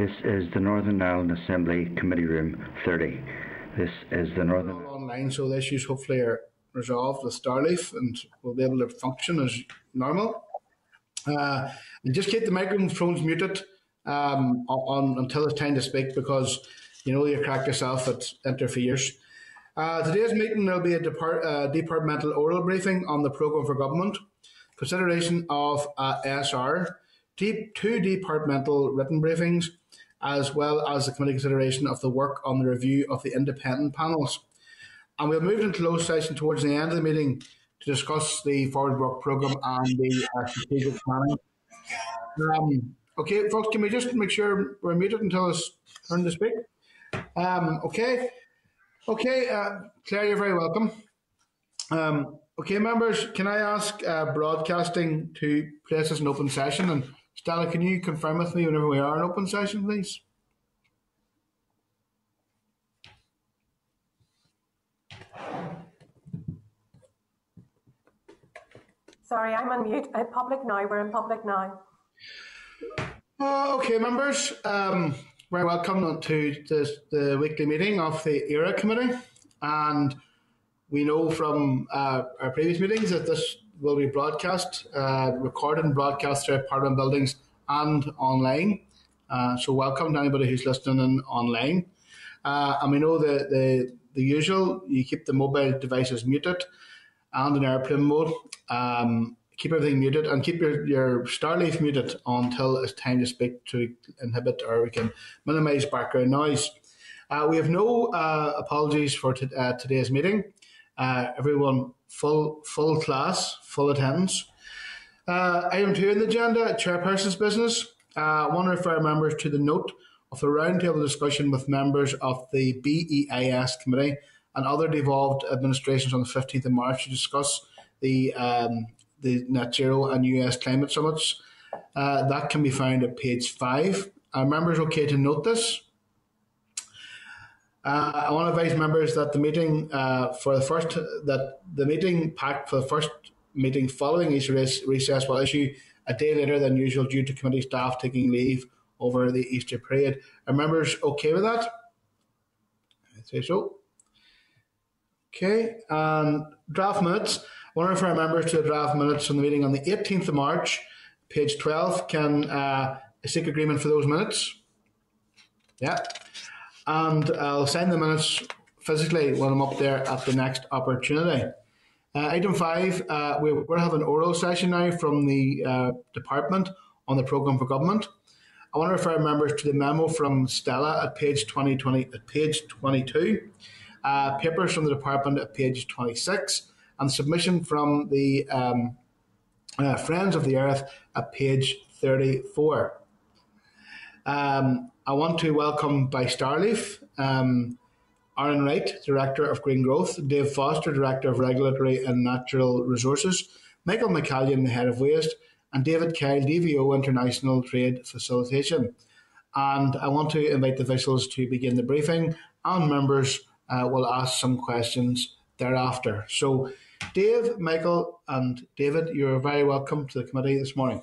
This is the Northern Ireland Assembly Committee Room 30. This is the Northern. online, so the issues hopefully are resolved with Starleaf and we'll be able to function as normal. Uh, and just keep the microphones muted um, on, until it's time to speak because you know you crack yourself, it interferes. Uh, today's meeting will be a depart, uh, departmental oral briefing on the programme for government, consideration of uh, SR, deep, two departmental written briefings, as well as the committee consideration of the work on the review of the independent panels. And we'll move into closed session towards the end of the meeting to discuss the forward work programme and the uh, strategic planning. Um, okay, folks, can we just make sure we're muted until it's turn to speak? Um, okay. Okay, uh, Claire, you're very welcome. Um, okay, members, can I ask uh, broadcasting to place us in open session? And Stella, can you confirm with me whenever we are in open session, please? Sorry, I'm on mute. I'm public now. We're in public now. Uh, okay, members, um, very welcome to this, the weekly meeting of the ERA Committee. And we know from uh, our previous meetings that this will be broadcast, uh, recorded and broadcast throughout Parliament buildings and online. Uh, so welcome to anybody who's listening in online. Uh, and we know that the, the usual, you keep the mobile devices muted and in airplane mode. Um, keep everything muted and keep your, your Starleaf muted until it's time to speak to inhibit or we can minimize background noise. Uh, we have no uh, apologies for t- uh, today's meeting. Uh, everyone full full class, full attendance. Uh, item two on the agenda, chairperson's business. Uh, I want to refer members to the note of the roundtable discussion with members of the BEIS committee and other devolved administrations on the 15th of March to discuss the um, the net zero and US climate summits. Uh, that can be found at page five. Are members okay to note this? Uh, I want to advise members that the meeting uh, for the first that the meeting packed for the first meeting following Easter recess will issue a day later than usual due to committee staff taking leave over the Easter period. Are members okay with that? I'd say so. Okay, and draft minutes. I want to refer members to the draft minutes from the meeting on the 18th of March, page 12. Can uh, seek agreement for those minutes? Yeah. And I'll send the minutes physically when I'm up there at the next opportunity. Uh, item five, uh, we're going to have an oral session now from the uh, department on the programme for government. I want to refer members to the memo from Stella at page 20, 20 at page 22, uh, papers from the department at page 26, and submission from the um, uh, Friends of the Earth at page 34. Um, I want to welcome by Starleaf um, Aaron Wright, Director of Green Growth, Dave Foster, Director of Regulatory and Natural Resources, Michael McCallion, Head of Waste, and David Kyle, DVO International Trade Facilitation. And I want to invite the officials to begin the briefing, and members uh, will ask some questions thereafter. So, Dave, Michael, and David, you're very welcome to the committee this morning.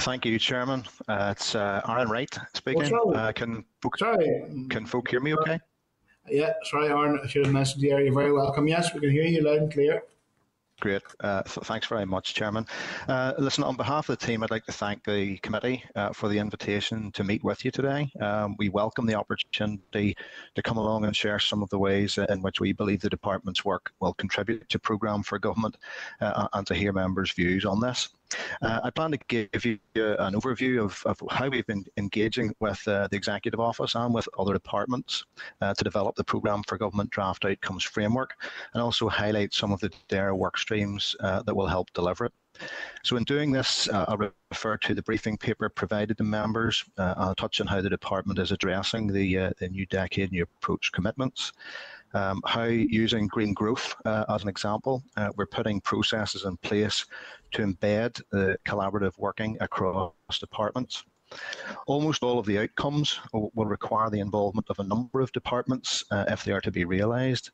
Thank you, Chairman. Uh, it's uh, Aaron Wright speaking. Uh, can folk, sorry. can folk hear me okay? Yeah, sorry, Aaron. I should have mentioned you. You're very welcome. Yes, we can hear you loud and clear. Great. Uh, th- thanks very much, Chairman. Uh, listen, on behalf of the team, I'd like to thank the committee uh, for the invitation to meet with you today. Um, we welcome the opportunity to come along and share some of the ways in which we believe the department's work will contribute to programme for government uh, and to hear members' views on this. Uh, I plan to give you an overview of, of how we've been engaging with uh, the Executive Office and with other departments uh, to develop the Programme for Government Draft Outcomes Framework and also highlight some of the DAERA work streams uh, that will help deliver it. So in doing this, uh, I'll refer to the briefing paper provided to members. Uh, I'll touch on how the department is addressing the, uh, the new decade, new approach commitments. Um, how using green growth uh, as an example, uh, we're putting processes in place to embed the collaborative working across departments. Almost all of the outcomes will require the involvement of a number of departments uh, if they are to be realised.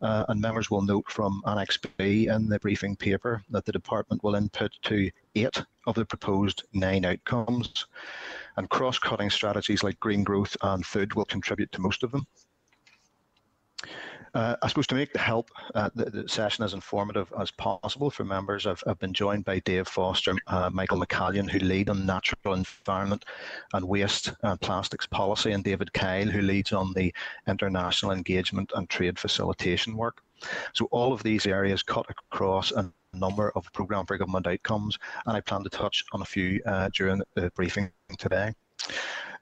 Uh, and members will note from Annex B in the briefing paper that the department will input to eight of the proposed nine outcomes. And cross-cutting strategies like green growth and food will contribute to most of them. Uh, I suppose to make the help uh, the, the, session as informative as possible for members, I've, I've been joined by Dave Foster, uh, Michael McCallion, who lead on natural environment and waste and plastics policy, and David Kyle, who leads on the international engagement and trade facilitation work. So all of these areas cut across a number of programme for government outcomes, and I plan to touch on a few uh, during the briefing today.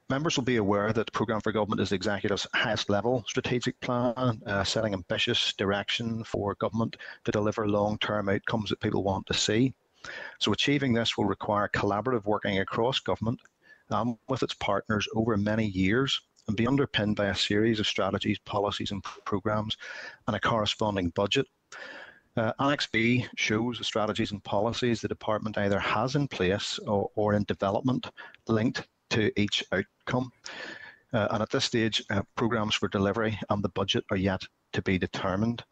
Members will be aware that the Programme for Government is the Executive's highest level strategic plan, uh, setting ambitious direction for government to deliver long-term outcomes that people want to see. So achieving this will require collaborative working across government um, with its partners over many years and be underpinned by a series of strategies, policies and programmes and a corresponding budget. Uh, Annex B shows the strategies and policies the department either has in place or, or in development linked to each outcome. Uh, and at this stage, uh, programmes for delivery and the budget are yet to be determined.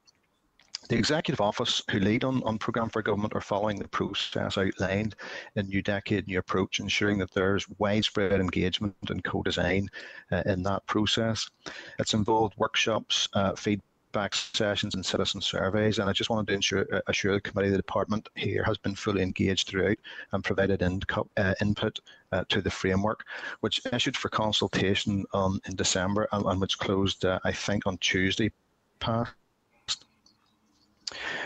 The Executive Office, who lead on, on Programme for Government, are following the process outlined in New Decade, New Approach, ensuring that there's widespread engagement and co-design uh, in that process. It's involved workshops, uh, feedback feedback sessions and citizen surveys, and I just wanted to ensure, uh, assure the committee the department here has been fully engaged throughout and provided in, uh, input uh, to the framework, which issued for consultation on, in December and, and which closed, uh, I think, on Tuesday past.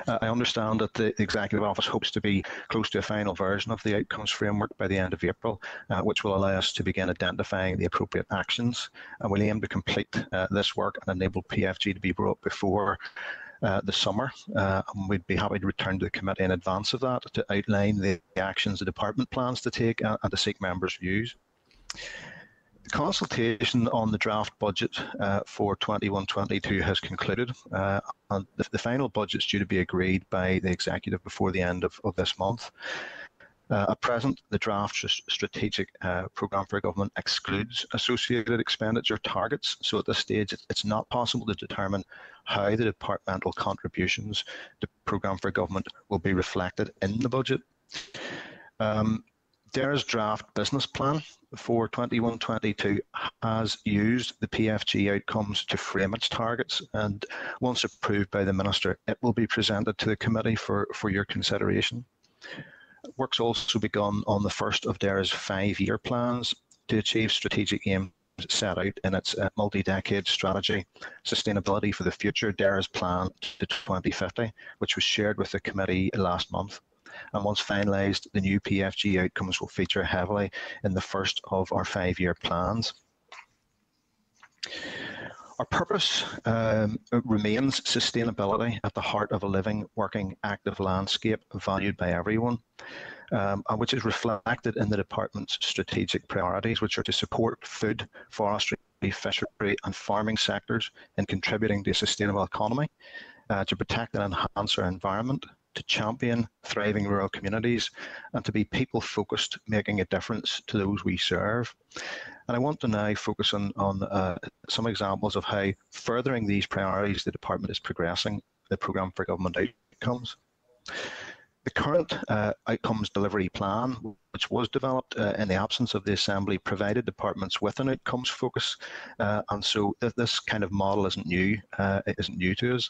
Uh, I understand that the Executive Office hopes to be close to a final version of the outcomes framework by the end of April, uh, which will allow us to begin identifying the appropriate actions. And we'll aim to complete uh, this work and enable PFG to be brought before uh, the summer. Uh, and we'd be happy to return to the committee in advance of that to outline the actions the department plans to take and, and to seek members' views. Consultation on the draft budget uh, for 21-22 has concluded, uh, and the, the, final budget is due to be agreed by the executive before the end of, of this month. Uh, at present, the draft strategic uh, programme for government excludes associated expenditure targets. So at this stage, it's not possible to determine how the departmental contributions to programme for government will be reflected in the budget. Um, DAERA's draft business plan for 21-22 has used the PFG outcomes to frame its targets and once approved by the Minister, it will be presented to the committee for, for your consideration. Work's also begun on the first of DAERA's five-year plans to achieve strategic aims set out in its uh, multi-decade strategy, Sustainability for the Future, DAERA's plan to 2050, which was shared with the committee last month and once finalised, the new PFG outcomes will feature heavily in the first of our five-year plans. Our purpose um, remains sustainability at the heart of a living, working, active landscape valued by everyone, um, and which is reflected in the department's strategic priorities, which are to support food, forestry, fishery and farming sectors in contributing to a sustainable economy, uh, to protect and enhance our environment, to champion thriving rural communities and to be people focused, making a difference to those we serve. And I want to now focus on, on uh, some examples of how furthering these priorities the department is progressing the programme for government outcomes. The current uh, outcomes delivery plan, which was developed uh, in the absence of the Assembly, provided departments with an outcomes focus, uh, and so th this kind of model isn't new. Uh, it isn't new to us.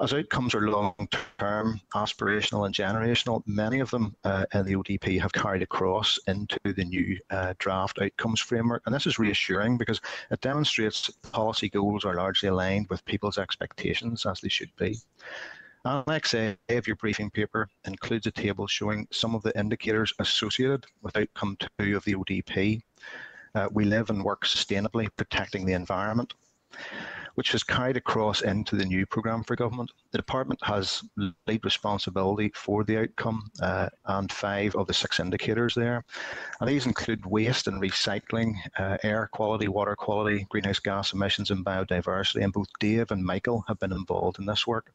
As outcomes are long-term, aspirational and generational, many of them uh, in the ODP have carried across into the new uh, draft outcomes framework. And this is reassuring because it demonstrates policy goals are largely aligned with people's expectations as they should be. Annex A of your briefing paper includes a table showing some of the indicators associated with outcome 2 of the ODP. Uh, we live and work sustainably, protecting the environment which has carried across into the new programme for government. The department has lead responsibility for the outcome uh, and five of the six indicators there. And these include waste and recycling, uh, air quality, water quality, greenhouse gas emissions and biodiversity. And both Dave and Michael have been involved in this work.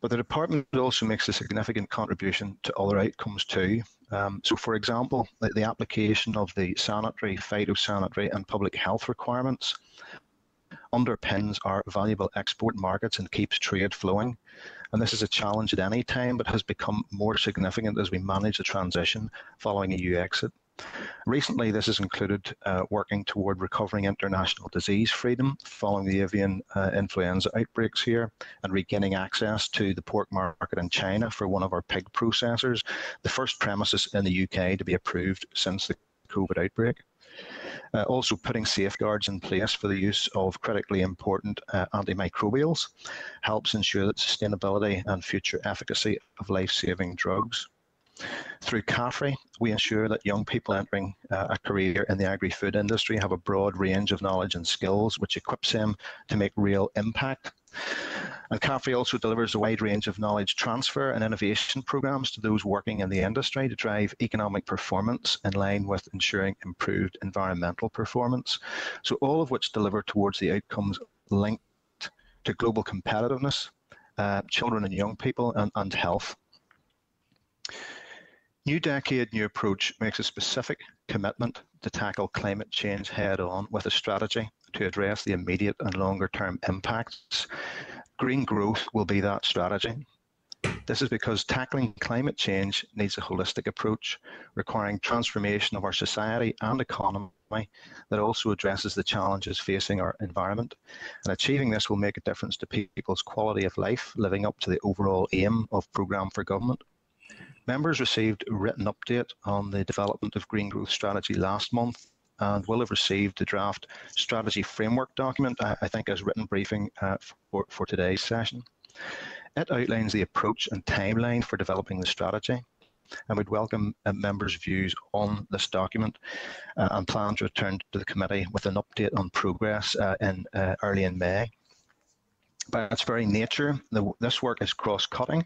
But the department also makes a significant contribution to other outcomes too. Um, so, for example, the, the application of the sanitary, phytosanitary, and public health requirements underpins our valuable export markets and keeps trade flowing. And this is a challenge at any time, but has become more significant as we manage the transition following EU exit. Recently, this has included uh, working toward recovering international disease freedom following the avian uh, influenza outbreaks here and regaining access to the pork market in China for one of our pig processors, the first premises in the UK to be approved since the COVID outbreak. Uh, also putting safeguards in place for the use of critically important uh, antimicrobials helps ensure that sustainability and future efficacy of life-saving drugs. Through CAFRE, we ensure that young people entering uh, a career in the agri-food industry have a broad range of knowledge and skills which equips them to make real impact. And CAFRE also delivers a wide range of knowledge transfer and innovation programs to those working in the industry to drive economic performance in line with ensuring improved environmental performance. So all of which deliver towards the outcomes linked to global competitiveness, uh, children and young people, and, and health. New Decade, New Approach makes a specific commitment to tackle climate change head on with a strategy to address the immediate and longer term impacts. Green growth will be that strategy. This is because tackling climate change needs a holistic approach, requiring transformation of our society and economy that also addresses the challenges facing our environment. And achieving this will make a difference to people's quality of life, living up to the overall aim of Programme for Government. Members received a written update on the development of Green Growth Strategy last month and will have received the draft strategy framework document, I, think, as written briefing uh, for, for today's session. It outlines the approach and timeline for developing the strategy, and we'd welcome uh, members' views on this document uh, and plan to return to the committee with an update on progress uh, in uh, early in May. By its very nature, the, this work is cross-cutting,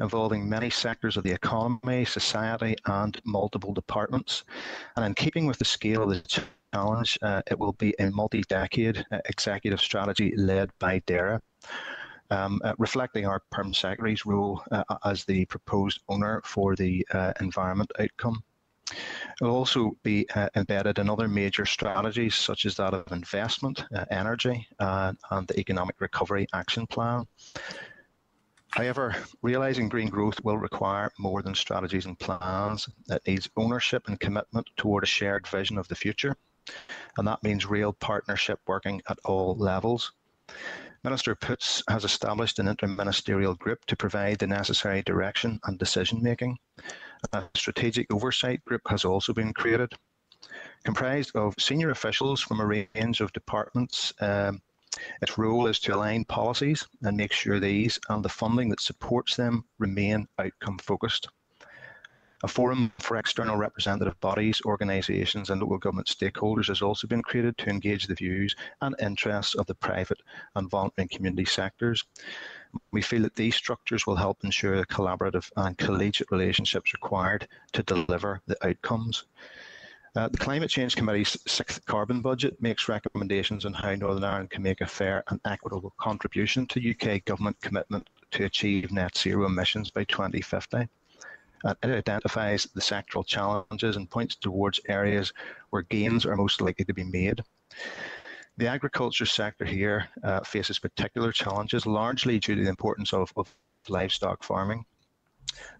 involving many sectors of the economy, society, and multiple departments. And in keeping with the scale of the challenge, uh, it will be a multi-decade uh, executive strategy led by DAERA. Um, uh, reflecting our Perm Secretary's role uh, as the proposed owner for the uh, environment outcome. It will also be uh, embedded in other major strategies such as that of investment, uh, energy, uh, and the Economic Recovery Action Plan. However, realising green growth will require more than strategies and plans. It needs ownership and commitment toward a shared vision of the future. And that means real partnership working at all levels. Minister Poots has established an interministerial group to provide the necessary direction and decision making. A strategic oversight group has also been created, comprised of senior officials from a range of departments. Um, its role is to align policies and make sure these and the funding that supports them remain outcome focused. A forum for external representative bodies, organisations and local government stakeholders has also been created to engage the views and interests of the private and voluntary community sectors. We feel that these structures will help ensure the collaborative and collegiate relationships required to deliver the outcomes. Uh, the Climate Change Committee's sixth carbon budget makes recommendations on how Northern Ireland can make a fair and equitable contribution to UK government commitment to achieve net zero emissions by 2050 and it identifies the sectoral challenges and points towards areas where gains are most likely to be made. The agriculture sector here uh, faces particular challenges, largely due to the importance of, of livestock farming.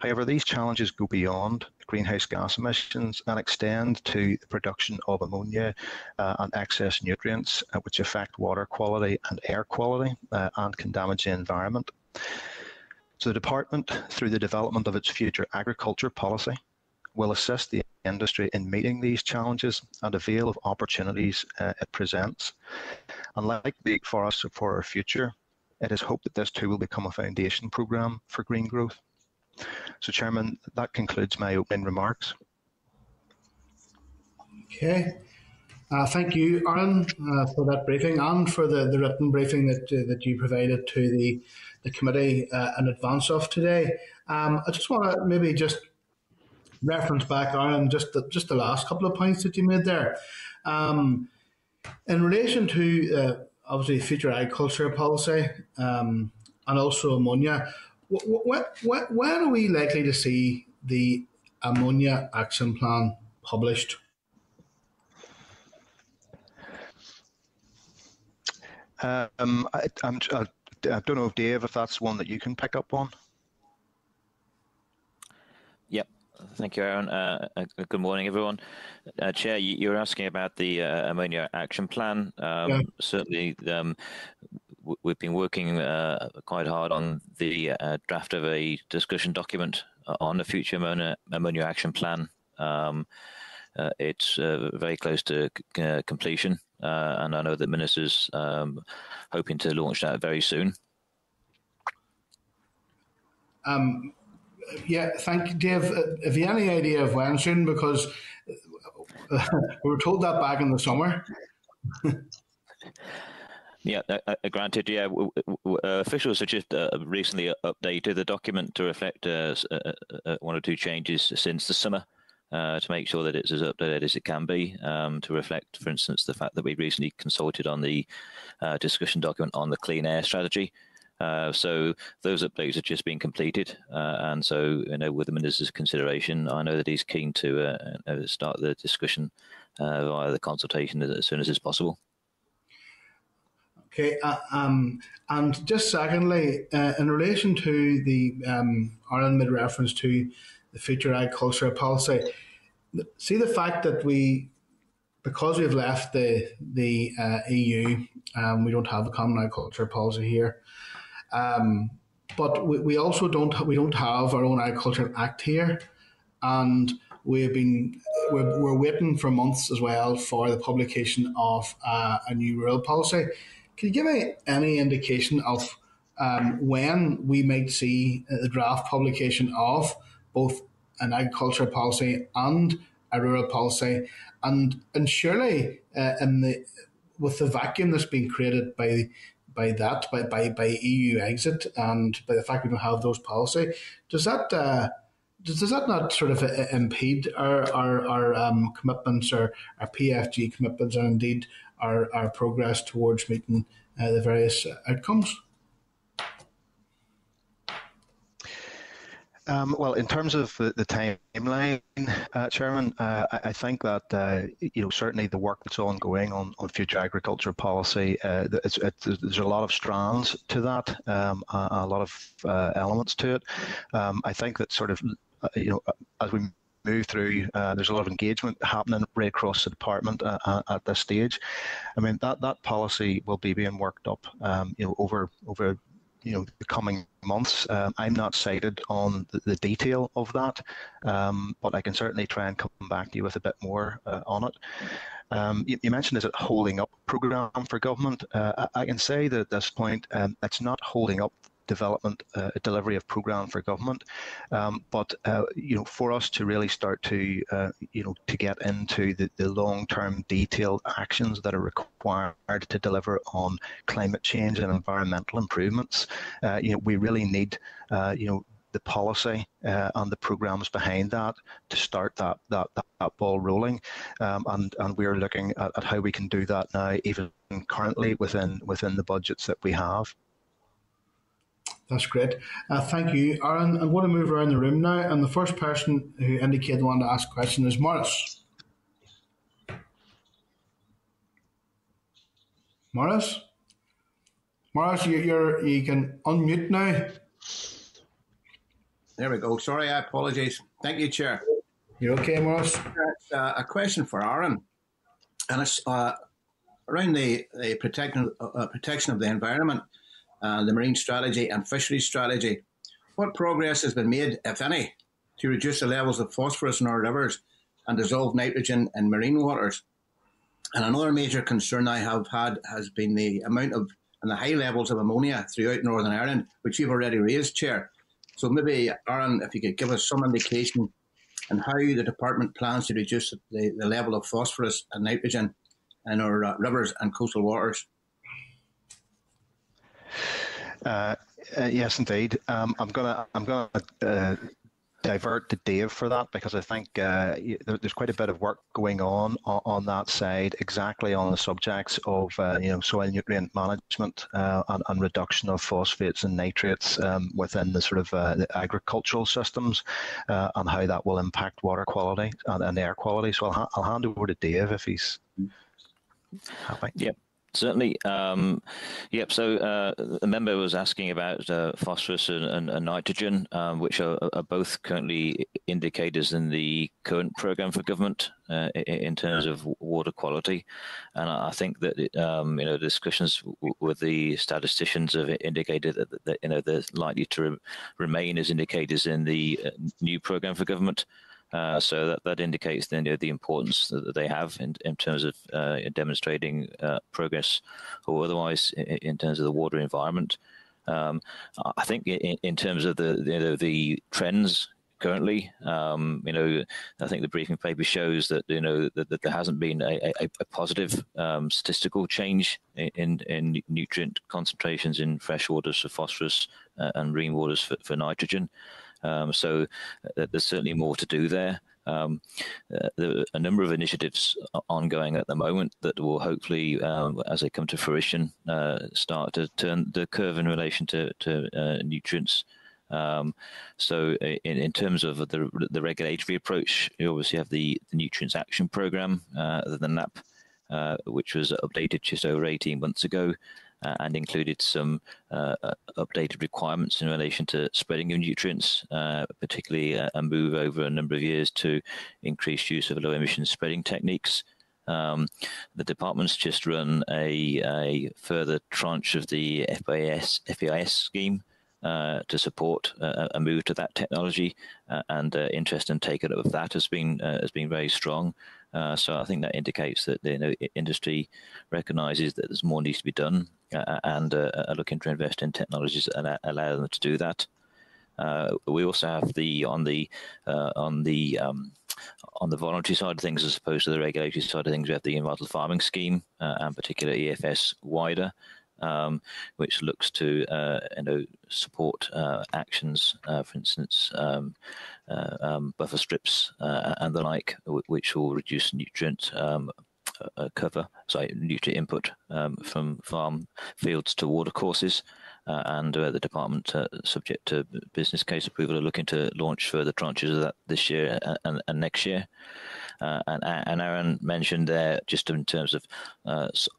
However, these challenges go beyond greenhouse gas emissions and extend to the production of ammonia uh, and excess nutrients, uh, which affect water quality and air quality uh, and can damage the environment. So the department, through the development of its future agriculture policy, will assist the industry in meeting these challenges and avail of opportunities uh, it presents. And like the Forest for Our Future, it is hoped that this too will become a foundation programme for green growth. So Chairman, that concludes my opening remarks. Okay. Uh, thank you, Aaron, uh, for that briefing and for the, the written briefing that that you provided to the the committee uh, in advance of today. Um, I just want to maybe just reference back, Aaron, just the, just the last couple of points that you made there. Um, in relation to uh, obviously future agriculture policy um, and also ammonia, when, when, when are we likely to see the ammonia action plan published? Um, I, I'm, I, I don't know, if Dave, if that's one that you can pick up on. Yep. Thank you, Aaron. Uh, uh, good morning, everyone. Uh, Chair, you, you, were asking about the uh, ammonia action plan. Um, yeah. Certainly, um, we've been working uh, quite hard on the uh, draft of a discussion document on the future ammonia, ammonia action plan. Um, it's very close to completion, and I know that ministers um, hoping to launch that very soon. Um, yeah, thank you, Dave. Uh, have you any idea of when soon? Because uh, we were told that back in the summer. Yeah, uh, uh, granted. Yeah, w- w- uh, officials have just uh, recently updated the document to reflect uh, uh, one or two changes since the summer to make sure that it's as updated as it can be. Um, to reflect, for instance, the fact that we recently consulted on the discussion document on the clean air strategy, uh, so those updates have just been completed, uh, and so you know, with the minister's consideration, I know that he's keen to uh, uh start the discussion uh, via the consultation as soon as is possible. Okay, uh, um, and just secondly, in relation to the um, Aaron made reference to the future agriculture policy. See the fact that we because we've left the the uh, EU, um, we don't have a common agriculture policy here. Um, but we, we also don't we don't have our own agriculture act here, and we've been we're, we're waiting for months as well for the publication of uh, a new rural policy. Can you give me any indication of um, when we might see the draft publication of both an agriculture policy and a rural policy, and and surely uh, in the with the vacuum that's been created by by that, by, by, by EU exit, and by the fact we don't have those policy, does that uh, does, does that not sort of uh, impede our our, our um, commitments, or our PFG commitments, and indeed our, our progress towards meeting uh, the various outcomes? Um, well, in terms of the, the timeline, uh, Chairman, uh, I, I, think that uh, you know certainly the work that's ongoing on, on future agriculture policy, uh, it's, there's a lot of strands to that, um, a, a, lot of uh, elements to it. Um, I think that sort of uh, you know as we move through. Uh, there's a lot of engagement happening right across the department uh, at this stage. I mean that that policy will be being worked up, um, you know, over over you know the coming months. Um, I'm not sighted on the, the detail of that, um, but I can certainly try and come back to you with a bit more uh, on it. Um, you, you, mentioned is it holding up program for government? Uh, I, I, can say that at this point, um, it's not holding up development, uh, delivery of program for government. Um, but uh, you know, for us to really start to uh, you know to get into the, the long-term detailed actions that are required to deliver on climate change and environmental improvements, uh, you know, we really need uh, you know the policy uh, and the programs behind that to start that that, that, that ball rolling. Um, and and we're looking at, at, how we can do that now, even currently within within the budgets that we have. That's great. Uh, thank you, Aaron. I'm going to move around the room now, and the first person who indicated they wanted to ask a question is Maurice. Maurice, Maurice, you, you're you can unmute now. There we go. Sorry, I apologise. Thank you, Chair. You're okay, Maurice. Uh, a question for Aaron, and it's uh, around the, the protection uh, protection of the environment uh, the marine strategy and fisheries strategy. What progress has been made, if any, to reduce the levels of phosphorus in our rivers and dissolve nitrogen in marine waters? And another major concern I have had has been the amount of and the high levels of ammonia throughout Northern Ireland, which you've already raised, Chair. So maybe, Aaron, if you could give us some indication on how the department plans to reduce the, the level of phosphorus and nitrogen in our uh, rivers and coastal waters. Uh, uh, yes, indeed. Um, I'm gonna I'm gonna uh, divert to Dave for that because I think uh, there's quite a bit of work going on, on, on that side, exactly on the subjects of uh, you know soil nutrient management and, and, reduction of phosphates and nitrates um, within the sort of the agricultural systems and how that will impact water quality and, and air quality. So I'll, ha- I'll hand over to Dave if he's happy. Yep. Certainly. Um, yep. So uh, a member was asking about uh, phosphorus and, and, and nitrogen, um, which are, are, both currently indicators in the current program for government uh, in terms of water quality. And I think that it, um, you know discussions with the statisticians have indicated that, that you know they're likely to re- remain as indicators in the uh, new program for government. Uh, so that, that indicates then you know, the importance that they have in, in terms of uh, demonstrating uh, progress or otherwise in, in, terms of the water environment. Um, I think in, in, terms of the you know, the trends currently, um, you know, I think the briefing paper shows that you know that, that there hasn't been a, a, a positive um, statistical change in, in nutrient concentrations in fresh waters for phosphorus uh, and marine waters for, for nitrogen. Um, so uh, there's certainly more to do there. Um, uh, there are a number of initiatives ongoing at the moment that will hopefully, um, as they come to fruition, uh, start to turn the curve in relation to, to uh, nutrients. Um, so, in, in, terms of the, the regulatory approach, you obviously have the, the Nutrients Action Programme, uh, the NAP, uh, which was updated just over 18 months ago uh, and included some uh, uh, updated requirements in relation to spreading of nutrients, uh, particularly a move over a number of years to increased use of low emission spreading techniques. Um, the department's just run a, a, further tranche of the FAS, FAIS scheme uh, to support uh, a move to that technology, uh, and interest and take up of that has been has been very strong. Uh, so I think that indicates that the you know, industry recognises that there's more needs to be done uh, and uh, are looking to invest in technologies that allow them to do that. Uh, we also have the on the uh, on the um, on the voluntary side of things as opposed to the regulatory side of things. We have the environmental farming scheme uh, and particular EFS wider, um, which looks to you know support actions, for instance. Um, uh, um, buffer strips uh, and the like, which will reduce nutrient um, uh, cover, sorry, nutrient input um, from farm fields to water courses. Uh, and uh, the department, uh, subject to business case approval, are looking to launch further tranches of that this year and, and next year. and, and Aaron mentioned there, just in terms of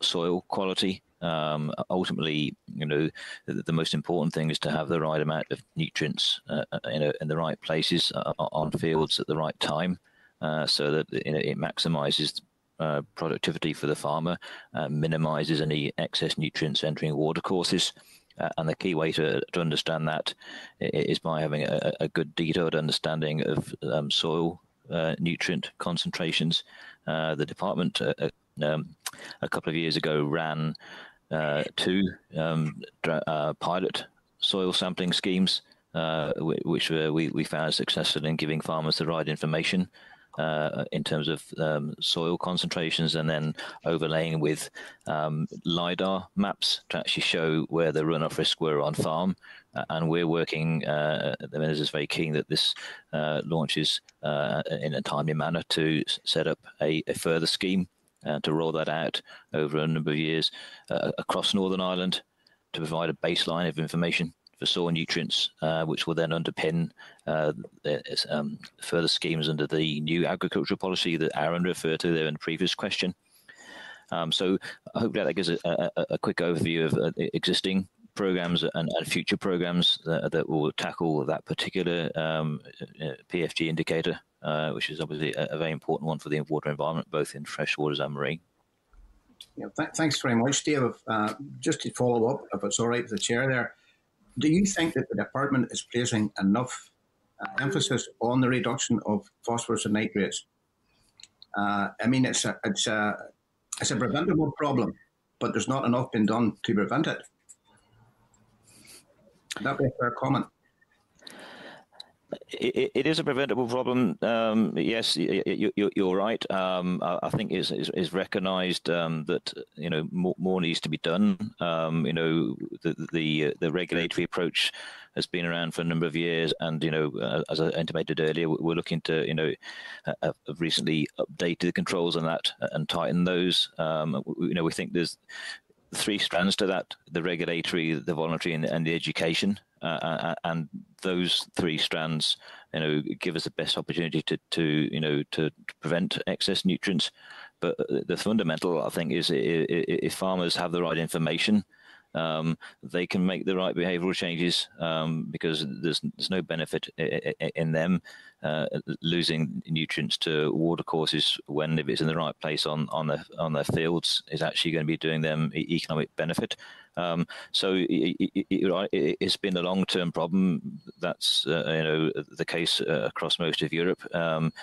soil quality, um, ultimately, you know, the, the, most important thing is to have the right amount of nutrients, uh, you know, in the right places uh, on fields at the right time, uh, so that you know, it maximises uh, productivity for the farmer, uh, minimises any excess nutrients entering watercourses. Uh, and the key way to, to understand that is by having a, a good detailed understanding of um, soil nutrient concentrations. the department um, a couple of years ago ran uh, two um, uh, pilot soil sampling schemes, uh, which we, we found successful in giving farmers the right information uh, in terms of um, soil concentrations and then overlaying with um, LIDAR maps to actually show where the runoff risks were on farm. Uh, and we're working, uh, the minister is very keen that this uh, launches in a timely manner to set up a, a further scheme uh, to roll that out over a number of years uh, across Northern Ireland to provide a baseline of information for soil nutrients, uh, which will then underpin uh, um, further schemes under the new agricultural policy that Aaron referred to there in the previous question. Um, so hopefully that gives a, a, a quick overview of uh, existing programs and, and, future programs that, that, will tackle that particular um, uh, PFG indicator uh, which is obviously a, a, very important one for the water environment, both in freshwaters and marine. Yeah, th- thanks very much, Dave. Uh, just to follow up, if it's all right with the chair there, do you think that the department is placing enough uh, emphasis on the reduction of phosphorus and nitrates? Uh, I mean, it's a, it's a it's a preventable problem, but there's not enough been done to prevent it. Would that be a fair comment? It, it is a preventable problem. Um, yes, you, are right. Um, I, think it's, it's, recognised um, that you know more, more, needs to be done. Um, you know, the the, uh, the regulatory approach has been around for a number of years, and you know, uh, as I intimated earlier, we're looking to you know uh, have recently updated the controls on that and tighten those. Um, you know, we think there's three strands to that: the regulatory, the voluntary, and, and the education. Uh, uh, and those three strands, you know, give us the best opportunity to, to you know, to, to prevent excess nutrients. But the fundamental, I think, is if farmers have the right information um, they can make the right behavioural changes um, because there's there's no benefit in them uh, losing nutrients to watercourses when if it's in the right place on on their on their fields is actually going to be doing them economic benefit. Um, so it, has been a long term problem. That's uh, you know the case uh, across most of Europe, um,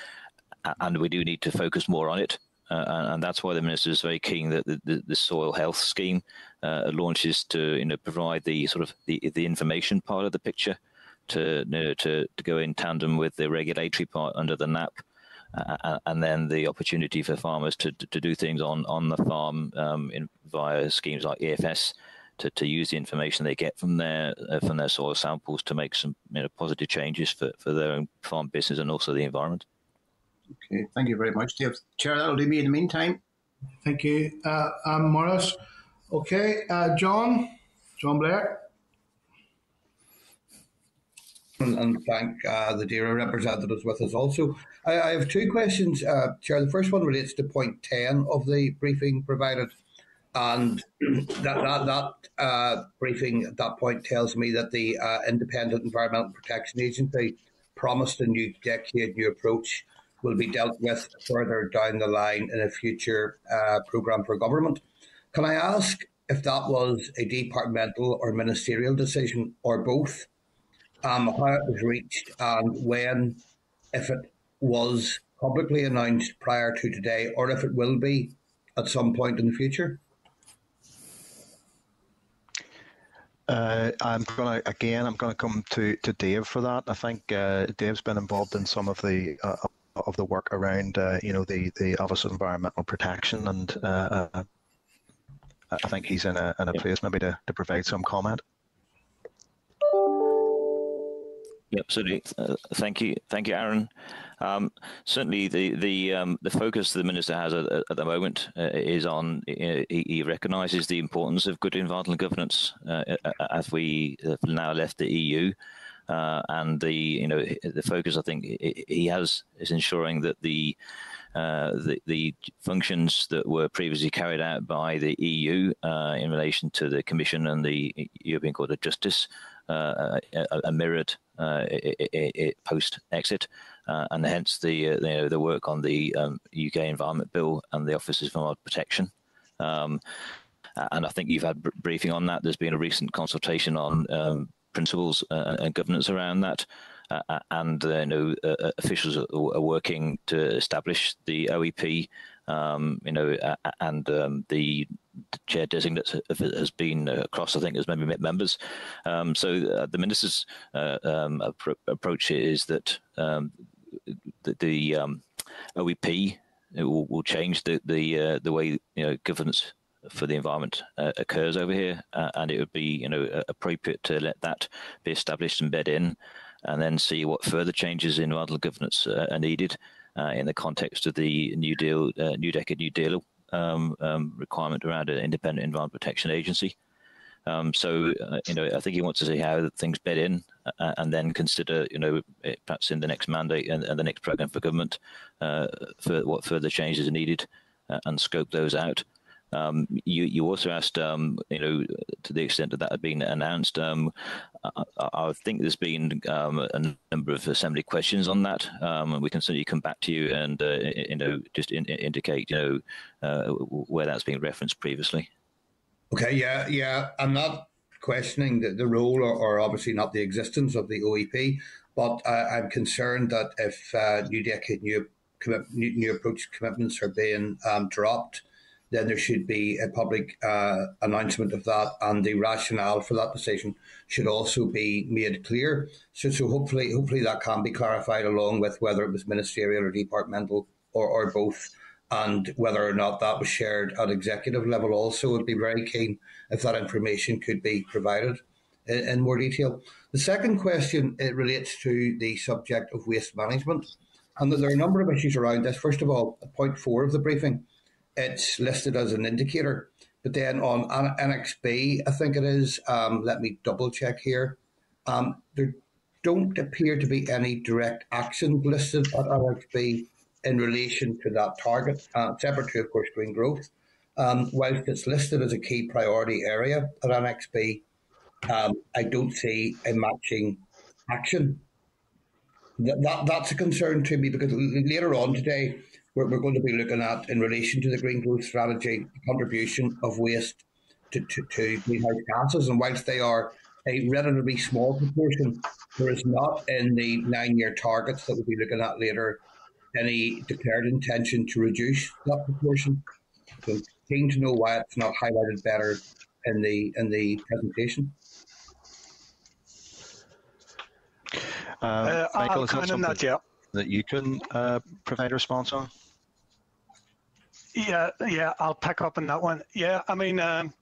and we do need to focus more on it. Uh, and that's why the minister is very keen that the, the, the soil health scheme uh, launches to you know provide the sort of the, the information part of the picture to you know, to to go in tandem with the regulatory part under the NAP. Uh, and then the opportunity for farmers to, to, to do things on, on the farm um, in, via schemes like EFS to, to use the information they get from their uh, from their soil samples to make some you know, positive changes for, for their own farm business and also the environment. Okay, thank you very much, Dave. Chair, that'll do me in the meantime. Thank you, uh, um, Maurice. Okay, uh, John, John Blair. And, and thank uh, the DAERA representatives with us also. I, I have two questions, uh, Chair. The first one relates to point 10 of the briefing provided. And that that, that uh, briefing at that point tells me that the uh, Independent Environmental Protection Agency promised a new decade new approach will be dealt with further down the line in a future uh, programme for government. Can I ask if that was a departmental or ministerial decision or both? Um, how it was reached and when, if it was publicly announced prior to today, or if it will be at some point in the future? Uh, I'm to again. I'm going to come to, to Dave for that. I think uh, Dave's been involved in some of the uh, of the work around uh, you know the the Office of Environmental Protection, and uh, uh, I think he's in a in a place maybe to, to provide some comment. Yeah, absolutely. Uh, thank you, thank you, Aaron. Um, certainly, the the um, the focus the minister has at, at the moment uh, is on. Uh, he, he recognises the importance of good environmental governance as we have now left the EU. Uh, and the you know the focus I think he has is ensuring that the uh, the, the, functions that were previously carried out by the EU uh, in relation to the Commission and the European Court of Justice uh, are, mirrored uh, post exit, uh, and hence the you know, the work on the um, UK Environment Bill and the Office of Environmental Protection. Um, and I think you've had briefing on that. There's been a recent consultation on um, principles uh, and governance around that. Uh, uh and uh, you know, officials are, are, working to establish the OEP. Um, you know, and um, the chair designate has been across, I think, as maybe members. Um, so the minister's um, approach is that um, the, the um, OEP will, will, change the the the way you know governance for the environment uh, occurs over here, uh, and it would be you know appropriate to let that be established and bed in, and then see what further changes in environmental governance uh, are needed uh, in the context of the New Deal, uh, New Decade New Deal um, um, requirement around an independent environment protection agency. Um, so, uh, you know, I think he wants to see how things bed in uh, and then consider, you know, perhaps in the next mandate and, and the next program for government, uh, for what further changes are needed and scope those out. Um, you, you also asked, um, you know, to the extent that that had been announced. I, I, think there's been um, a number of assembly questions on that, um, and we can certainly come back to you and uh, you know just in, indicate you know uh, where that's been referenced previously. Okay, yeah, yeah. I'm not questioning the, the role or, or obviously not the existence of the OEP, but I'm concerned that if uh, new decade new, new, new approach commitments are being um, dropped then there should be a public uh, announcement of that, and the rationale for that decision should also be made clear. So, so hopefully, hopefully that can be clarified along with whether it was ministerial or departmental or, or both, and whether or not that was shared at executive level. Also, would be very keen if that information could be provided in, in more detail. The second question it relates to the subject of waste management, and that there are a number of issues around this. First of all, point four of the briefing it's listed as an indicator. But then on Annex B, I think it is, um, let me double check here. Um, there don't appear to be any direct action listed at Annex B in relation to that target, uh, separate to, of course, green growth. Um, whilst it's listed as a key priority area at Annex B, um, I don't see a matching action. That, that, that's a concern to me because later on today, we're, we're going to be looking at in relation to the green growth strategy, the contribution of waste to, to, to greenhouse gases. And whilst they are a relatively small proportion, there is not in the nine year targets that we'll be looking at later any declared intention to reduce that proportion. So keen to know why it's not highlighted better in the in the presentation. Uh, uh, Michael, is that something that, yeah. that you can uh, provide a response on? Yeah, yeah, I'll pick up on that one. Yeah, I mean, um,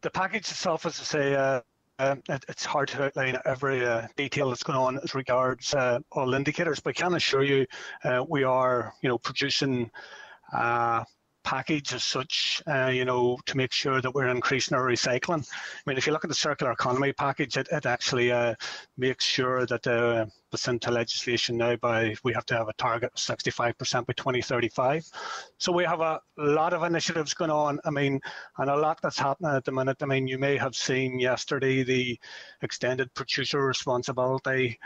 the package itself, as I say, uh, uh, it, it's hard to outline every uh, detail that's going on as regards uh, all indicators, but I can assure you uh, we are, you know, producing uh, package as such, uh, you know, to make sure that we're increasing our recycling. I mean, if you look at the circular economy package, it, it actually uh, makes sure that uh, into legislation now by we have to have a target of 65% by 2035. So we have a lot of initiatives going on. I mean, and a lot that's happening at the minute. I mean, you may have seen yesterday the extended producer responsibility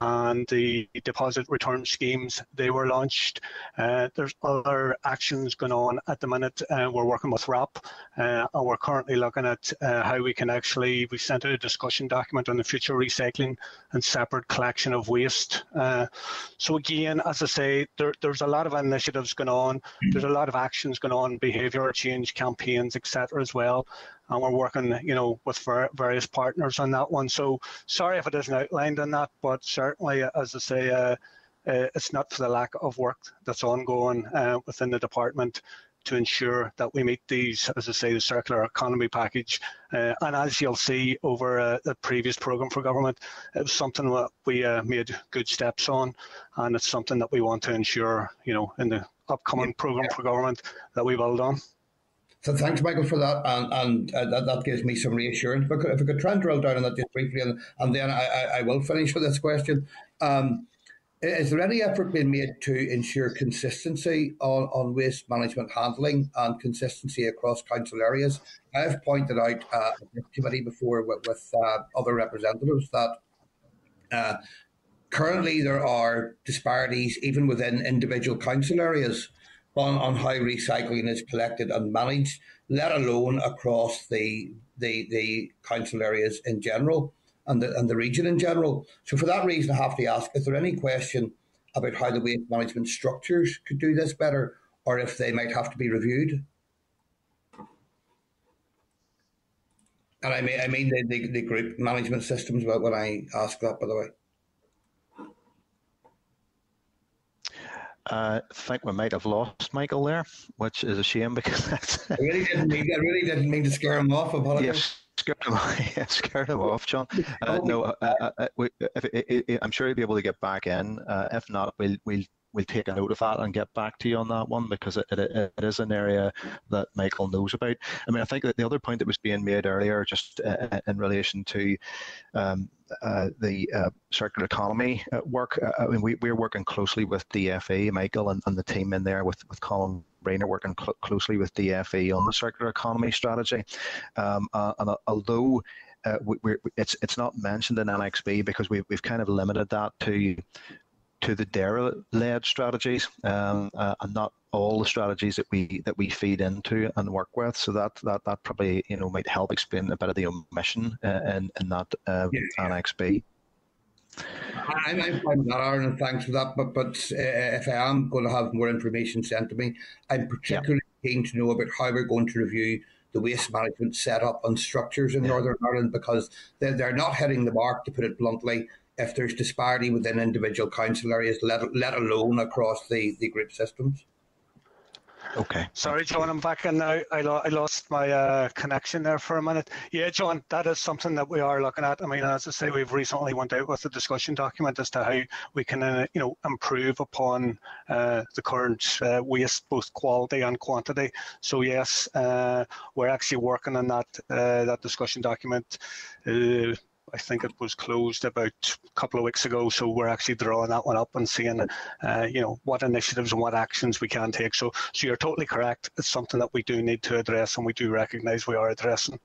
and the deposit return schemes they were launched. Uh, there's other actions going on at the minute. Uh, we're working with WRAP uh, and we're currently looking at uh, how we can actually, we sent out a discussion document on the future recycling and separate collection of waste. Uh, so again, as I say, there, there's a lot of initiatives going on. There's a lot of actions going on, behaviour change campaigns, etc. as well and we're working, you know, with various partners on that one. So sorry if it isn't outlined in that, but certainly, as I say, uh, uh, it's not for the lack of work that's ongoing uh, within the department to ensure that we meet these, as I say, the circular economy package. Uh, and as you'll see over uh, the previous programme for government, it was something that we uh, made good steps on, and it's something that we want to ensure, you know, in the upcoming programme for government that we build on. So thanks, Michael, for that, and, and uh, that, that gives me some reassurance. But if I could try and drill down on that just briefly, and, and then I, I, I will finish with this question. Um, is there any effort being made to ensure consistency on, on waste management handling and consistency across council areas? I've pointed out uh, the committee before with, with uh, other representatives that uh, currently there are disparities even within individual council areas on, on how recycling is collected and managed, let alone across the the, the council areas in general and the, and the region in general. So for that reason, I have to ask, is there any question about how the waste management structures could do this better or if they might have to be reviewed? And I mean, I mean the, the, the group management systems when I ask that, by the way. I think we might have lost Michael there, which is a shame because that's. I really didn't mean. I really didn't mean to scare him off. Apologies. Yes, scared him, yeah, scared him off, John. Uh, no, uh, uh, uh we, if, I'm sure he'll be able to get back in. Uh, if not, we'll we'll we'll take a note of that and get back to you on that one because it, it, it is an area that Michael knows about. I mean, I think that the other point that was being made earlier, just uh, in relation to um, uh, the uh, circular economy uh, work, uh, I mean, we, we're working closely with DFE, Michael, and, and the team in there with, with Colin Rayner working cl- closely with DFE on the circular economy strategy. Um, uh, and although uh, we, it's it's not mentioned in Annex B because we, we've kind of limited that to to the DAERA-led strategies um, uh, and not all the strategies that we that we feed into and work with. So that that that probably you know might help explain a bit of the omission uh, in in that uh, yeah. Annex B. I'm, I'm fine that, Aaron, and thanks for that. But but uh, if I am going to have more information sent to me, I'm particularly keen to know about how we're going to review the waste management setup and structures in yeah. Northern Ireland because they're, they're not hitting the mark, to put it bluntly, if there's disparity within individual council areas, let, let alone across the, the group systems. Okay. Sorry, John, I'm back in now. I, lo- I lost my uh, connection there for a minute. Yeah, John, that is something that we are looking at. I mean, as I say, we've recently went out with a discussion document as to how we can, uh, you know, improve upon uh, the current uh, waste, both quality and quantity. So yes, uh, we're actually working on that uh, that discussion document. I think it was closed about a couple of weeks ago. So we're actually drawing that one up and seeing, uh, you know, what initiatives and what actions we can take. So, so you're totally correct. It's something that we do need to address, and we do recognise we are addressing.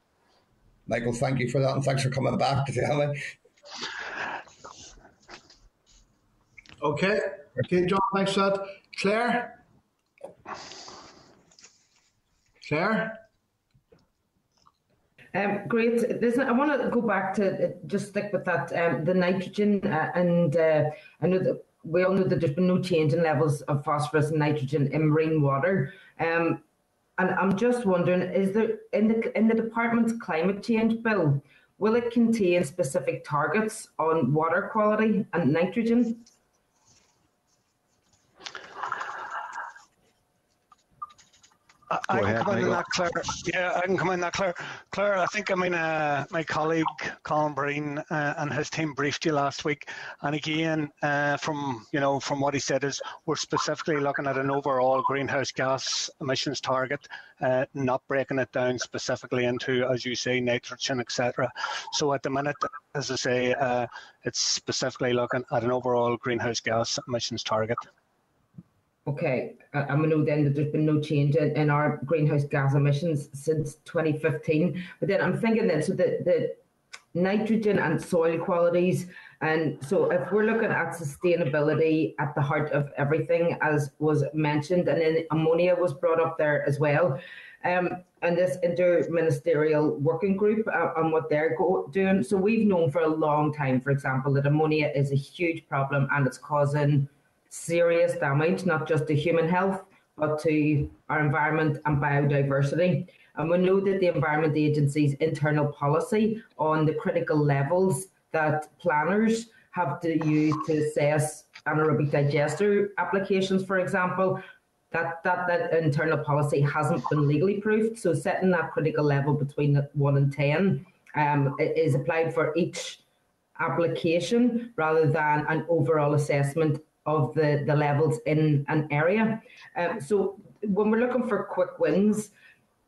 Michael, thank you for that, and thanks for coming back to tell me. Okay. Okay, John, thanks for that. Claire? Claire? Um, great. Listen, I want to go back to uh, just stick with that um, the nitrogen uh, and uh, I know that we all know that there's been no change in levels of phosphorus and nitrogen in marine water. Um, and I'm just wondering, is there in the in the department's climate change bill, will it contain specific targets on water quality and nitrogen? I, I can come in that, Claire. Yeah, I can come in that, Claire. Claire, I think I mean uh, my colleague Colin Breen uh, and his team briefed you last week, and again, uh, from you know from what he said is we're specifically looking at an overall greenhouse gas emissions target, uh, not breaking it down specifically into, as you say, nitrogen, etc. So at the minute, as I say, uh, it's specifically looking at an overall greenhouse gas emissions target. Okay, I, know then that there's been no change in, in our greenhouse gas emissions since 2015. But then I'm thinking that so the, the nitrogen and soil qualities, and so if we're looking at sustainability at the heart of everything, as was mentioned, and then ammonia was brought up there as well. Um, and this interministerial working group uh, on what they're go- doing. So we've known for a long time, for example, that ammonia is a huge problem and it's causing serious damage, not just to human health, but to our environment and biodiversity. And we know that the Environment Agency's internal policy on the critical levels that planners have to use to assess anaerobic digester applications, for example, that, that, that internal policy hasn't been legally proved. So setting that critical level between 1 and 10 um, is applied for each application rather than an overall assessment of the, the levels in an area. Um, so when we're looking for quick wins,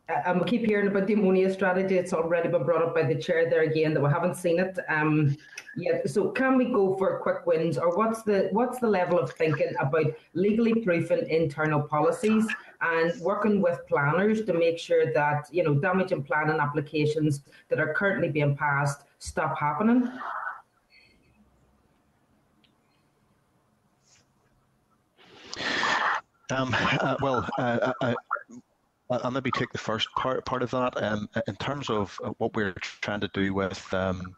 uh, and we keep hearing about the ammonia strategy, it's already been brought up by the chair there again that we haven't seen it um, yet. So can we go for quick wins, or what's the what's the level of thinking about legally proofing internal policies and working with planners to make sure that you know damage and planning applications that are currently being passed stop happening? Um, uh, well, uh, uh, uh, I'll maybe take the first part part of that. Um, in terms of what we're trying to do with um,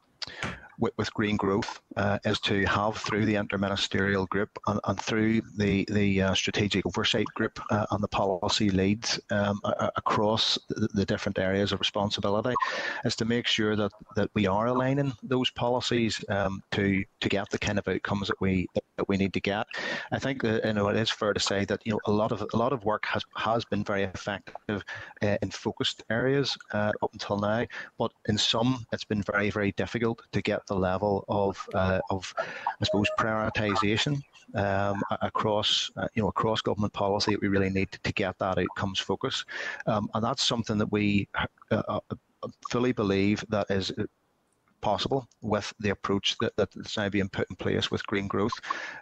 with, with green growth uh, is to have through the interministerial group and, and through the the uh, strategic oversight group uh, and the policy leads um, across the, the, different areas of responsibility is to make sure that that we are aligning those policies um, to to get the kind of outcomes that we that we need to get. I think that you know it is fair to say that you know a lot of a lot of work has has been very effective uh, in focused areas uh, up until now, but in some it's been very very difficult to get the level of, uh, of I suppose, prioritisation um, across uh, you know across government policy. We really need to, get that outcomes focus, um, and that's something that we uh, uh fully believe that is possible with the approach that, that's now being put in place with green growth.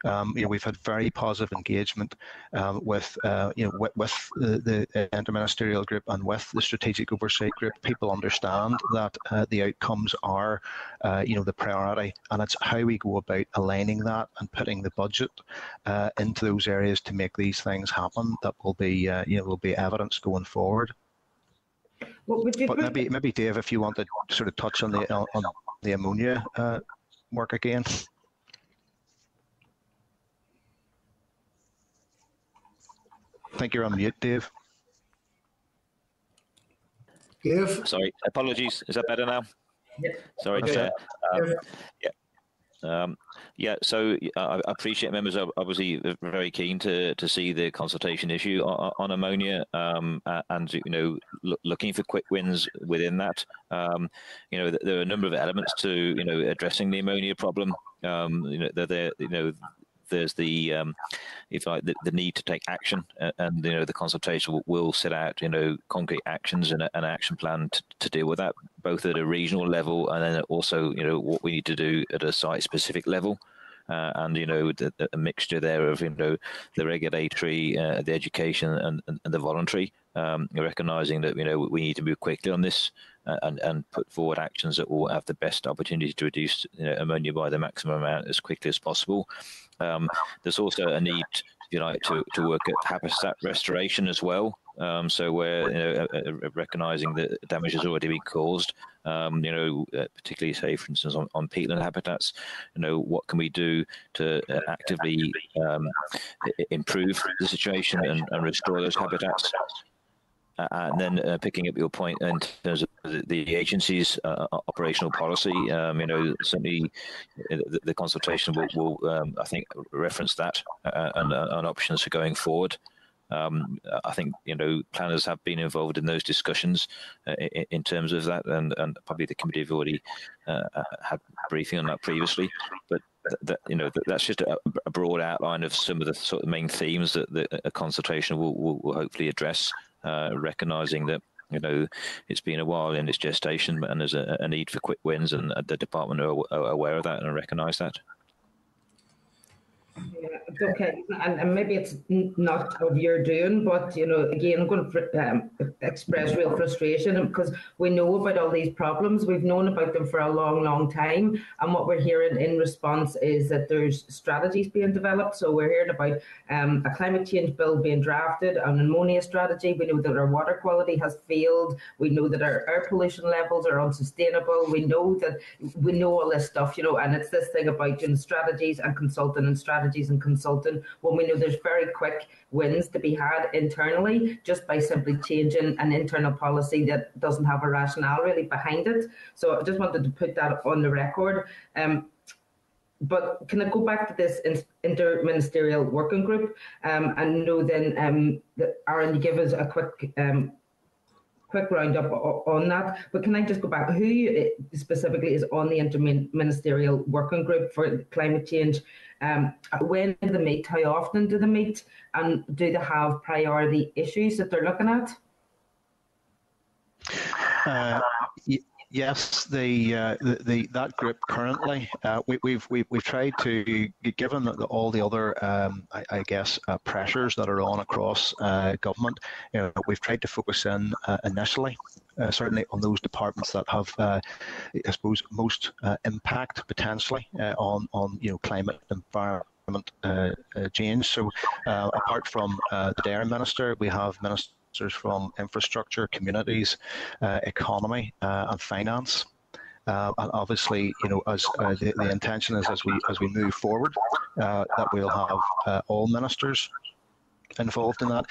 Um, you know, we've had very positive engagement um, with, uh, you know, with, with the, the, interministerial group and with the strategic oversight group. People understand that uh, the outcomes are, uh, you know, the priority, and it's how we go about aligning that and putting the budget uh, into those areas to make these things happen. That will be, uh, you know, will be evidence going forward. but maybe, maybe Dave, if you want to sort of touch on the on the ammonia uh, work again. I think you're on mute, Dave. Dave? Sorry, apologies. Is that better now? Um, yeah. Sorry. Uh, yeah. Um, yeah, so I appreciate members are obviously very keen to to see the consultation issue on, on ammonia, um, and you know loo- looking for quick wins within that. Um, you know, th- there are a number of elements to you know addressing the ammonia problem. Um, you know, there, you know, there's the um, if like the, the need to take action, uh, and you know the consultation will, will set out you know concrete actions and an action plan to, to deal with that, both at a regional level and then also you know what we need to do at a site specific level. Uh, and you know the, the, a mixture there of you know the regulatory, uh, the education, and, and, and the voluntary. Um, recognizing that you know we need to move quickly on this and and put forward actions that will have the best opportunity to reduce you know, ammonia by the maximum amount as quickly as possible. Um, there's also a need, you like, to, to work at habitat restoration as well. Um, so we're you know, uh, uh, recognizing that damage has already been caused. Um, you know, uh, particularly say, for instance, on, on peatland habitats. You know, what can we do to uh, actively um, improve the situation and, and restore those habitats? Uh, and then uh, picking up your point in terms of the, the agency's uh, operational policy, um, you know, certainly uh, the, the consultation will, will um, I think, reference that uh, and, uh, and options for going forward. Um, I think you know planners have been involved in those discussions uh, in, in terms of that, and, and probably the committee have already uh, had briefing on that previously. But you know that, that's just a, a broad outline of some of the sort of main themes that, that a consultation will, will, will hopefully address, uh, recognizing that you know it's been a while in its gestation, and there's a, a need for quick wins, and the department are, are aware of that and recognise that. Yeah, okay, and, and maybe it's not of your doing, but you know, again, I'm going to um, express real frustration because we know about all these problems. We've known about them for a long, long time, and what we're hearing in response is that there's strategies being developed. So we're hearing about um, a climate change bill being drafted, an ammonia strategy. We know that our water quality has failed. We know that our air pollution levels are unsustainable. We know that we know all this stuff, you know, and it's this thing about know, strategies and consulting and strategies and consulting when we know there's very quick wins to be had internally just by simply changing an internal policy that doesn't have a rationale really behind it. So I just wanted to put that on the record. Um, but can I go back to this in- interministerial working group um, and know then um, that Aaron, you give us a quick um, quick roundup on that. But can I just go back? Who specifically is on the interministerial working group for climate change? Um, when do they meet? How often do they meet? And do they have priority issues that they're looking at? Uh, yes, the, uh, the the that group currently uh, we, we've we've we've tried to given the, all the other um, I, I guess uh, pressures that are on across uh, government, you know, we've tried to focus in uh, initially. Uh, certainly on those departments that have, I suppose, most impact potentially on on you know climate environment uh, uh, change. So, uh, apart from the DAERA minister, we have ministers from infrastructure, communities, uh, economy, uh, and finance. Uh, and obviously, you know, as uh, the, the intention is as we as we move forward, uh, that we'll have uh, all ministers involved in that.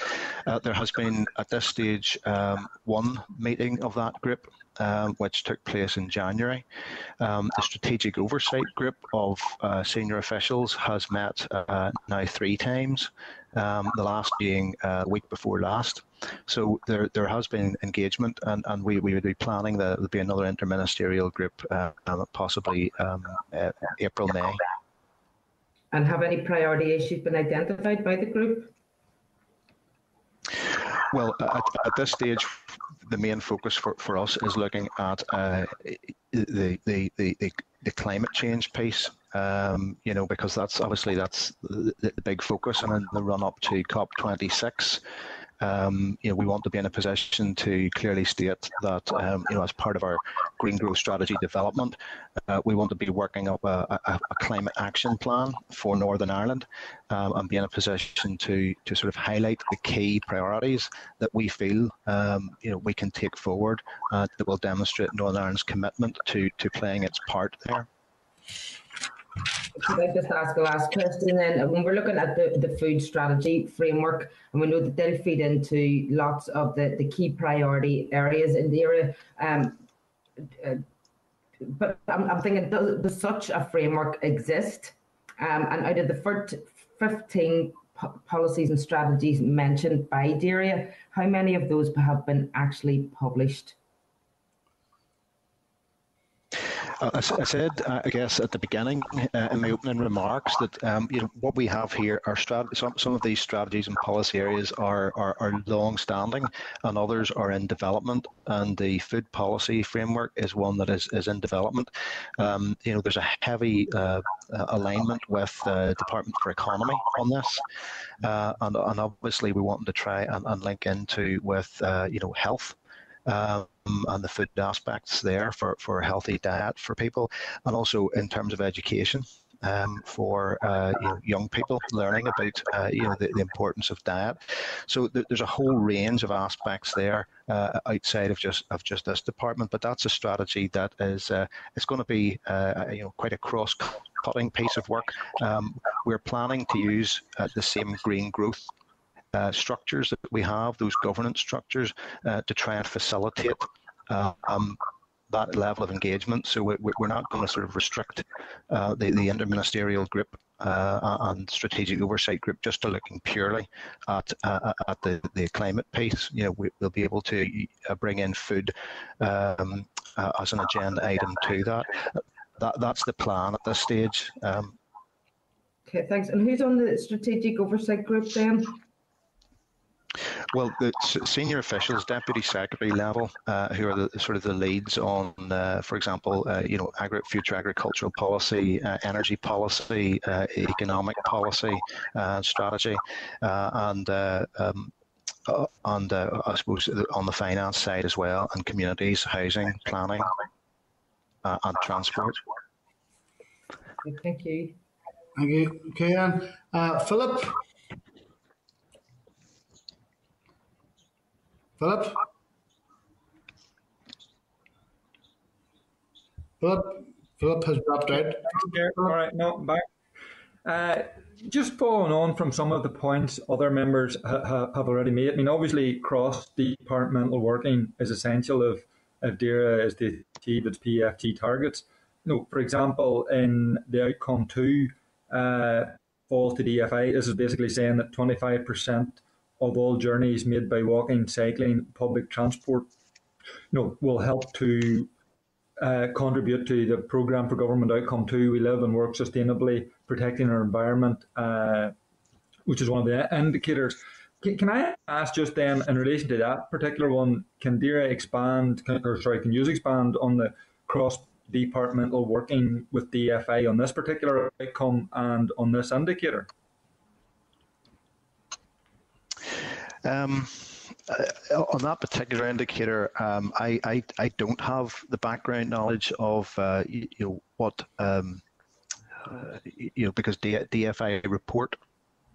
Uh, there has been at this stage um, one meeting of that group, um, which took place in January. Um, the strategic oversight group of senior officials has met now three times. Um, the last being uh, week before last. So there, there has been engagement, and, and we, we would be planning that there'll be another interministerial group, uh, possibly um, uh, April, May. And have any priority issues been identified by the group? Well, at, at this stage, the main focus for, for us is looking at uh, the, the, the, the, the climate change piece. Um, you know, because that's obviously that's the, the big focus, and in the run up to COP26, um, you know, we want to be in a position to clearly state that, um, you know, as part of our green growth strategy development, uh, we want to be working up a, a, a, climate action plan for Northern Ireland um, and be in a position to to sort of highlight the key priorities that we feel, um, you know, we can take forward uh, that will demonstrate Northern Ireland's commitment to to playing its part there. I just ask a last question then? When we're looking at the, the food strategy framework, and we know that they'll feed into lots of the, the key priority areas in the area. Um, uh, but I'm, I'm thinking, does, does, such a framework exist? Um, and out of the first 15 po policies and strategies mentioned by DAERA, how many of those have been actually published? Uh, I, I said, uh, I guess, at the beginning uh, in my opening remarks that um, you know what we have here are strat- some, some of these strategies and policy areas are, are, are long-standing, and others are in development. And the food policy framework is one that is, is in development. Um, you know, there's a heavy uh, uh, alignment with the Department for Economy on this, uh, and, and obviously we want to try and, and link into with you know health um, and the food aspects there for, for a healthy diet for people, and also in terms of education. Um, for uh, you know, young people learning about uh, you know the, the, importance of diet. So th- there's a whole range of aspects there uh, outside of just of just this department. But that's a strategy that is uh, it's going to be uh, you know quite a cross cutting piece of work. Um, we're planning to use uh, the same green growth uh, structures that we have, those governance structures, uh, to try and facilitate um, that level of engagement. So we, are not going to sort of restrict uh, the, the interministerial group uh, and strategic oversight group just to looking purely at uh, at the, the climate piece. You know, we, will be able to bring in food um, as an agenda item to that. That that's the plan at this stage. Um, okay, thanks. And who's on the strategic oversight group then? Well, the senior officials, deputy secretary level, uh, who are the sort of the leads on, uh, for example, uh, you know, agri- future agricultural policy, uh, energy policy, uh, economic policy, uh, strategy, and um, and I suppose on the finance side as well, and communities, housing, planning, and transport. Thank you. Thank you, Kieran. Philip. Philip? Philip? Philip has dropped out. All right, no, back. Uh, just following on from some of the points other members ha- ha- have already made. I mean, obviously, cross departmental working is essential if, if DAERA is to achieve its PFG targets. You know, for example, in the outcome two uh, fall to DFI, this is basically saying that 25% of all journeys made by walking, cycling, public transport, you know, will help to uh, contribute to the program for government outcome two. We live and work sustainably, protecting our environment, uh, which is one of the indicators. Can, I ask just then, in relation to that particular one, can DAERA expand, can, or sorry, can you expand on the cross departmental working with DFI on this particular outcome and on this indicator? Um, uh, on that particular indicator, um, I, I, I don't have the background knowledge of uh, you, you, know what um, uh, you know because D, DFI report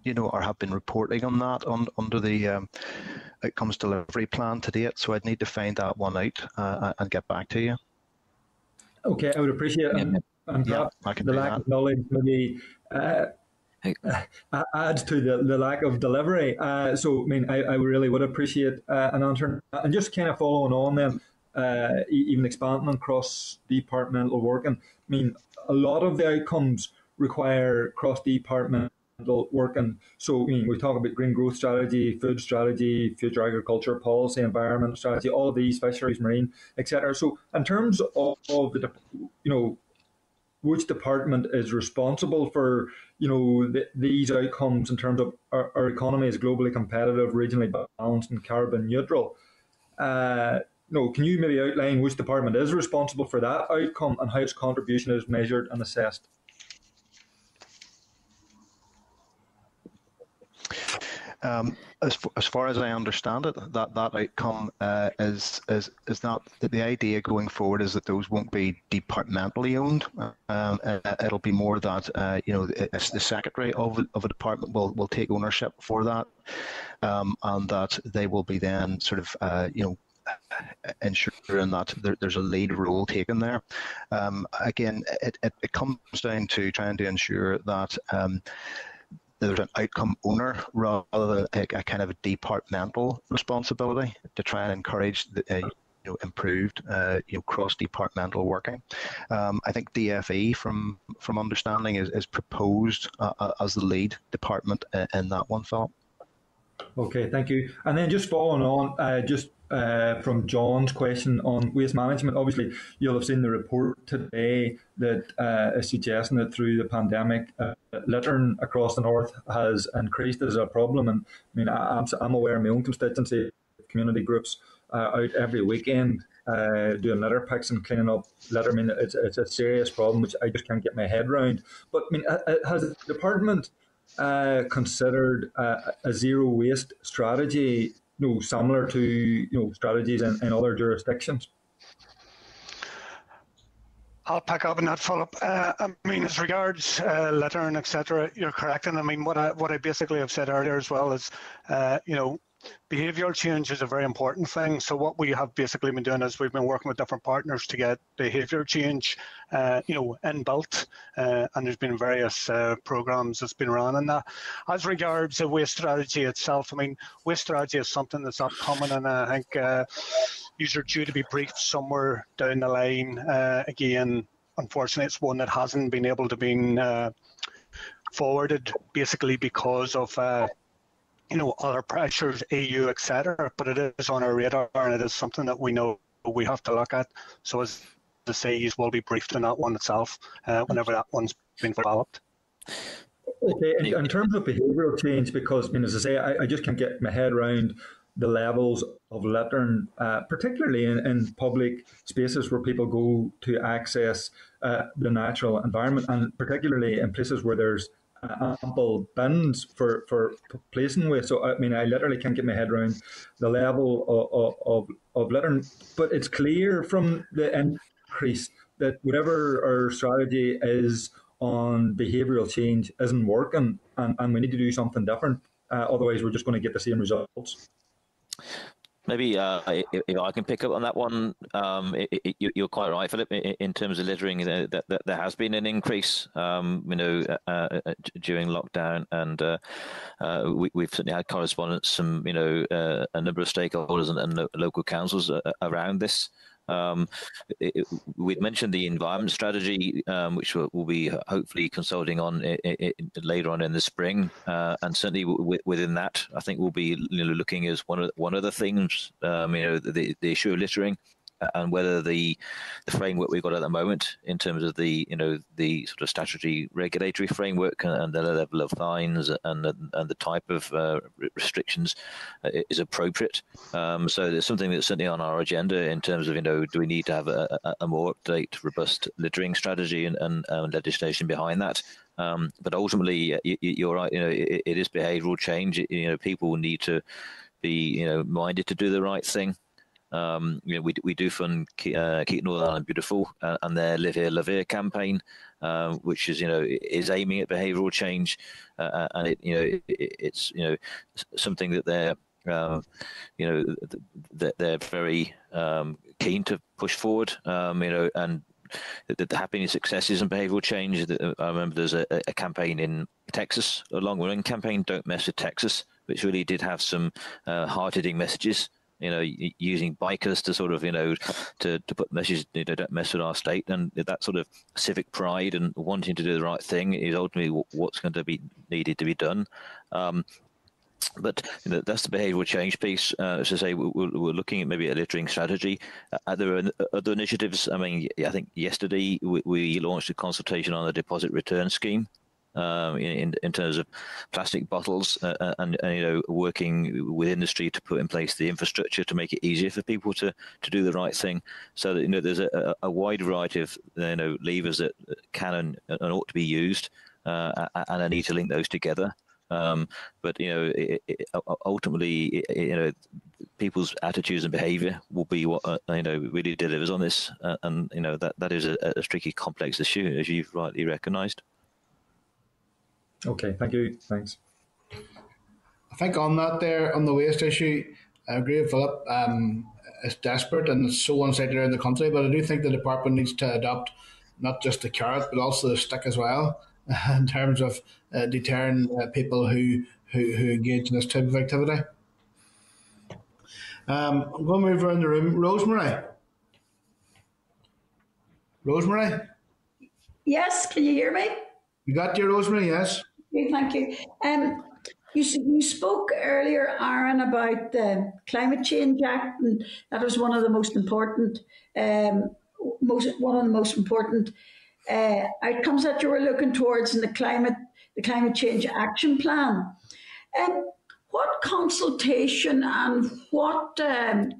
you know or have been reporting on that on under the um, outcomes delivery plan to date. So I'd need to find that one out uh, and get back to you. Okay, I would appreciate it. And, and yeah, the lack that. of knowledge maybe uh, adds to the, the lack of delivery. Uh, so, I mean, I, I really would appreciate uh, an answer. And just kind of following on then, uh, even expanding on cross departmental working. I mean, a lot of the outcomes require cross departmental working. So, I mean, we talk about green growth strategy, food strategy, future agriculture policy, environment strategy, all these, fisheries, marine, etc. So, in terms of, of the, you know, which department is responsible for you know the, these outcomes in terms of our, our, economy is globally competitive, regionally balanced, and carbon neutral. Uh, no, can you maybe outline which department is responsible for that outcome and how its contribution is measured and assessed? Um, as, as far as I understand it, that that outcome uh, is is is not that the idea going forward is that those won't be departmentally owned. Um, uh, it'll be more that uh, you know the, the secretary of of a department will will take ownership for that, um, and that they will be then sort of uh, you know ensuring that there, there's a lead role taken there. Um, again, it, it, it, comes down to trying to ensure that um, there's an outcome owner rather than a, a, kind of a departmental responsibility to try and encourage the, uh, you know, improved uh, you know, cross-departmental working. Um, I think DFE, from from understanding, is, is proposed uh, uh as the lead department in that one, Philip. Okay, thank you. And then just following on, uh, just uh, from John's question on waste management. Obviously, you'll have seen the report today that uh, is suggesting that through the pandemic, uh, littering across the north has increased as a problem. And I mean, I, am I'm aware of my own constituency, community groups uh, out every weekend uh, doing litter picks and cleaning up litter. I mean, it's, it's a serious problem which I just can't get my head around. But I mean, has the department uh, considered uh, a zero waste strategy, you know, similar to you know strategies in, in other jurisdictions? I'll pick up on that, Philip. Uh, I mean, as regards uh, littering, etc., you're correct. And I mean, what I what I basically have said earlier as well is, uh, you know, behavioural change is a very important thing. So what we have basically been doing is we've been working with different partners to get behaviour change, uh, you know, inbuilt, uh, and there's been various uh, programs that's been run in that. As regards the waste strategy itself, I mean, waste strategy is something that's upcoming, and I think uh, these are due to be briefed somewhere down the line. Uh, again, unfortunately, it's one that hasn't been able to be uh, forwarded, basically because of you know, other pressures, EU, etc. But it is on our radar, and it is something that we know we have to look at. So as the CEs will be briefed on that one itself uh, whenever that one's been developed. Okay, in, in, terms of behavioural change, because I mean, as I say, I, I, just can't get my head around the levels of littering, uh, particularly in, in, public spaces where people go to access uh, the natural environment, and particularly in places where there's ample bins for, for placing waste. So, I mean, I literally can't get my head around the level of, of, of littering. But it's clear from the increase that whatever our strategy is on behavioural change isn't working and, and we need to do something different. Uh, otherwise, we're just going to get the same results. Maybe uh, if I can pick up on that one, um, it, it, you're quite right, Philip. In terms of littering, that, that there has been an increase, um, you know, uh, uh, uh during lockdown, and uh, uh, we, have certainly had correspondence from, you know, a number of stakeholders and, and local councils around this. Um, it, we'd mentioned the environment strategy, um, which we'll, we'll, be hopefully consulting on it, it, later on in the spring, uh, and certainly w- within that, I think we'll be you know, looking as one of one of the things, um, you know, the, the issue of littering and whether the the framework we've got at the moment in terms of the you know the sort of statutory regulatory framework and, the level of fines and the, and the type of uh, restrictions uh, is appropriate. Um, so there's something that's certainly on our agenda in terms of you know do we need to have a, a, more update, robust littering strategy and, and, and legislation behind that. Um, but ultimately, you, are right. You know, it, it is behavioural change. You know, people need to be you know minded to do the right thing. Um, you know, we, we do fund keep, uh, keep Northern Ireland beautiful uh, and their Live Here, Love Here campaign, uh, which is you know is aiming at behavioural change, uh, uh, and it you know it, it's you know something that they're uh, you know that they're very um, keen to push forward. Um, you know, and the, the happiness, successes, and behavioural change. I remember there's a, a campaign in Texas, a long-running campaign, "Don't Mess with Texas," which really did have some hard-hitting messages you know, using bikers to sort of, you know, to, to put messages, you know, don't mess with our state. And that sort of civic pride and wanting to do the right thing is ultimately what's going to be needed to be done. Um, but you know, that's the behavioural change piece. Uh, as I say, we're, we're, looking at maybe a littering strategy. Uh, are there other initiatives? I mean, I think yesterday we, we launched a consultation on the deposit return scheme um, in, in terms of plastic bottles uh, uh, and, and, you know working with industry to put in place the infrastructure to make it easier for people to, to do the right thing. So that you know there's a, a wide variety of you know levers that can and, and ought to be used, uh, and I need to link those together. Um, but you know, it, it, ultimately, it, you know, people's attitudes and behaviour will be what uh, you know really delivers on this, uh, and you know that that is a, a tricky, complex issue, as you've rightly recognised. Okay, thank you. Thanks. I think on that there, on the waste issue, I agree with Philip. Um, it's desperate and it's so unsightly around the country. But I do think the department needs to adopt not just the carrot but also the stick as well in terms of uh, deterring uh, people who, who who engage in this type of activity. Um, I'm going to move around the room. Rosemary. Rosemary. Yes, can you hear me? You got your Rosemary? Yes. Thank you. Um, you, you spoke earlier, Aaron, about the Climate Change Act, and that was one of the most important, um, most one of the most important uh, outcomes that you were looking towards in the climate, the Climate Change Action Plan. Um, what consultation and what um,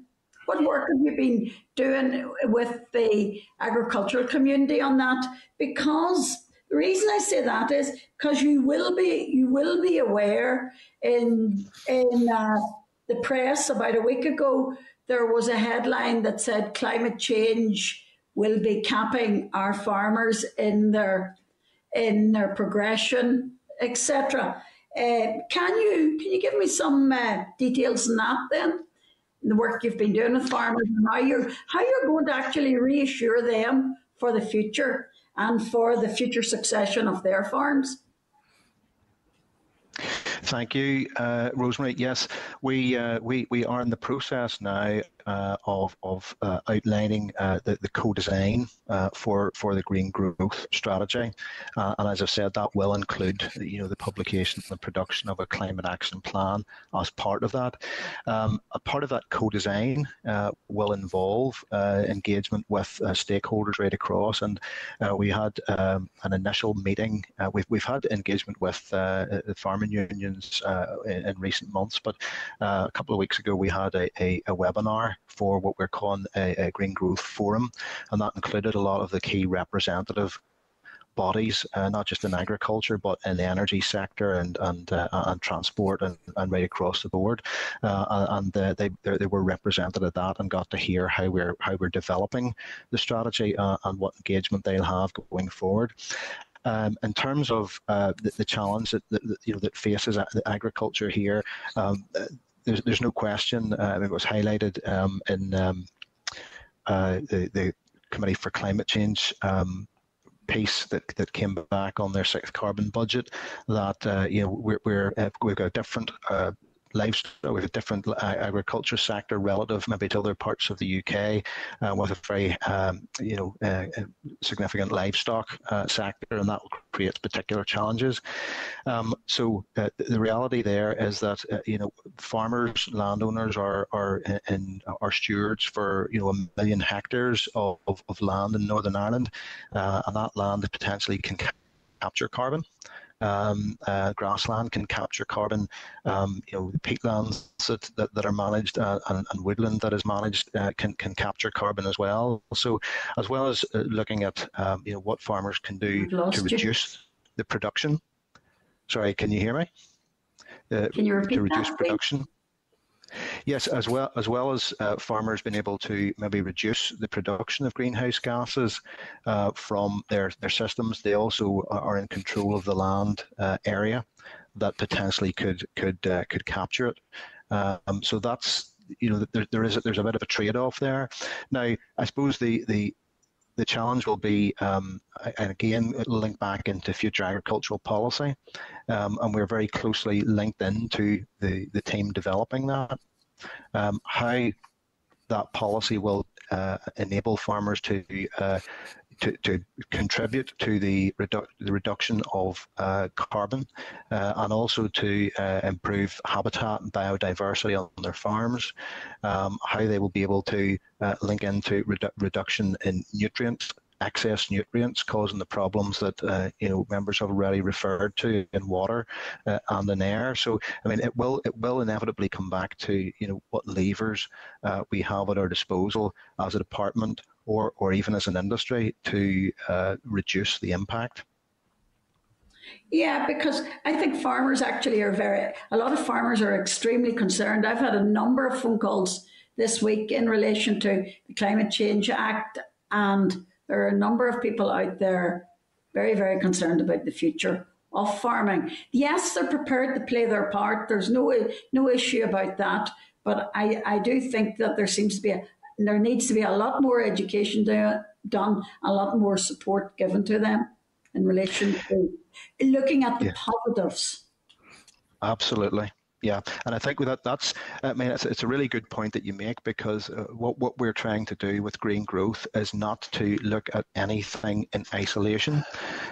what work have you been doing with the agricultural community on that? Because the reason I say that is because you will be you will be aware in in uh, the press about a week ago there was a headline that said climate change will be capping our farmers in their in their progression, etc. Uh, can you can you give me some uh, details on that then? The work you've been doing with farmers and how you're how you're going to actually reassure them for the future and for the future succession of their farms. Thank you, uh, Rosemary. Yes, we uh, we we are in the process now uh, of of uh, outlining uh, the, the co-design uh, for for the green growth strategy, and as I've said, that will include you know the publication and production of a climate action plan as part of that. Um, a part of that co-design will involve engagement with stakeholders right across, and we had um, an initial meeting. we've we've had engagement with the farming unions in, in, recent months, but a couple of weeks ago we had a, a, a webinar for what we're calling a, a Green Growth Forum, and that included a lot of the key representative bodies, uh, not just in agriculture, but in the energy sector and and uh, and transport and, and right across the board. Uh, and uh, they they were represented at that and got to hear how we're how we're developing the strategy uh, and what engagement they'll have going forward. Um, in terms of uh, the, the, challenge that, that, you know that faces agriculture here, um, there's, there's no question. Uh, it was highlighted um, in um, uh, the, the Committee for Climate Change um, piece that, that came back on their sixth carbon budget that uh, you know we're, we're uh, we've got a different uh, livestock, with a different agriculture sector relative maybe to other parts of the UK, uh, with a very um, you know uh, uh, significant livestock uh, sector, and that will create particular challenges. Um, so uh, the reality there is that uh, you know farmers, landowners are are in, are stewards for you know a million hectares of, of, of land in Northern Ireland, and that land potentially can capture carbon um, uh, grassland can capture carbon. Um, you know, peatlands that, that, that are managed uh, and, and, woodland that is managed uh, can can capture carbon as well. So, as well as uh, looking at um, you know what farmers can do to reduce you. the production. Sorry, can you hear me? Uh, can you repeat to reduce that, production? Yes, as well as well as uh, farmers being able to maybe reduce the production of greenhouse gases uh, from their their systems, they also are in control of the land uh, area that potentially could could uh, could capture it. Um, so that's you know there, there is a, there's a bit of a trade off there. Now I suppose the the the challenge will be, um, and again, it'll link back into future agricultural policy, um, and we're very closely linked into the, the team developing that. Um, how that policy will uh, enable farmers to uh, to, to contribute to the, redu- the reduction of uh, carbon uh, and also to uh, improve habitat and biodiversity on their farms, um, how they will be able to uh, link into redu- reduction in nutrients excess nutrients causing the problems that uh, you know members have already referred to in water uh, and in air. So I mean, it will it will inevitably come back to you know what levers uh, we have at our disposal as a department or, or even as an industry to uh, reduce the impact? Yeah, because I think farmers actually are very, a lot of farmers are extremely concerned. I've had a number of phone calls this week in relation to the Climate Change Act, and there are a number of people out there very, very concerned about the future of farming. Yes, they're prepared to play their part. There's no no issue about that. But I, I do think that there seems to be a, there needs to be a lot more education do, done, a lot more support given to them in relation to looking at the yeah. positives. Absolutely. Yeah, and I think that that's, I mean, it's, it's a really good point that you make because uh, what, what we're trying to do with green growth is not to look at anything in isolation.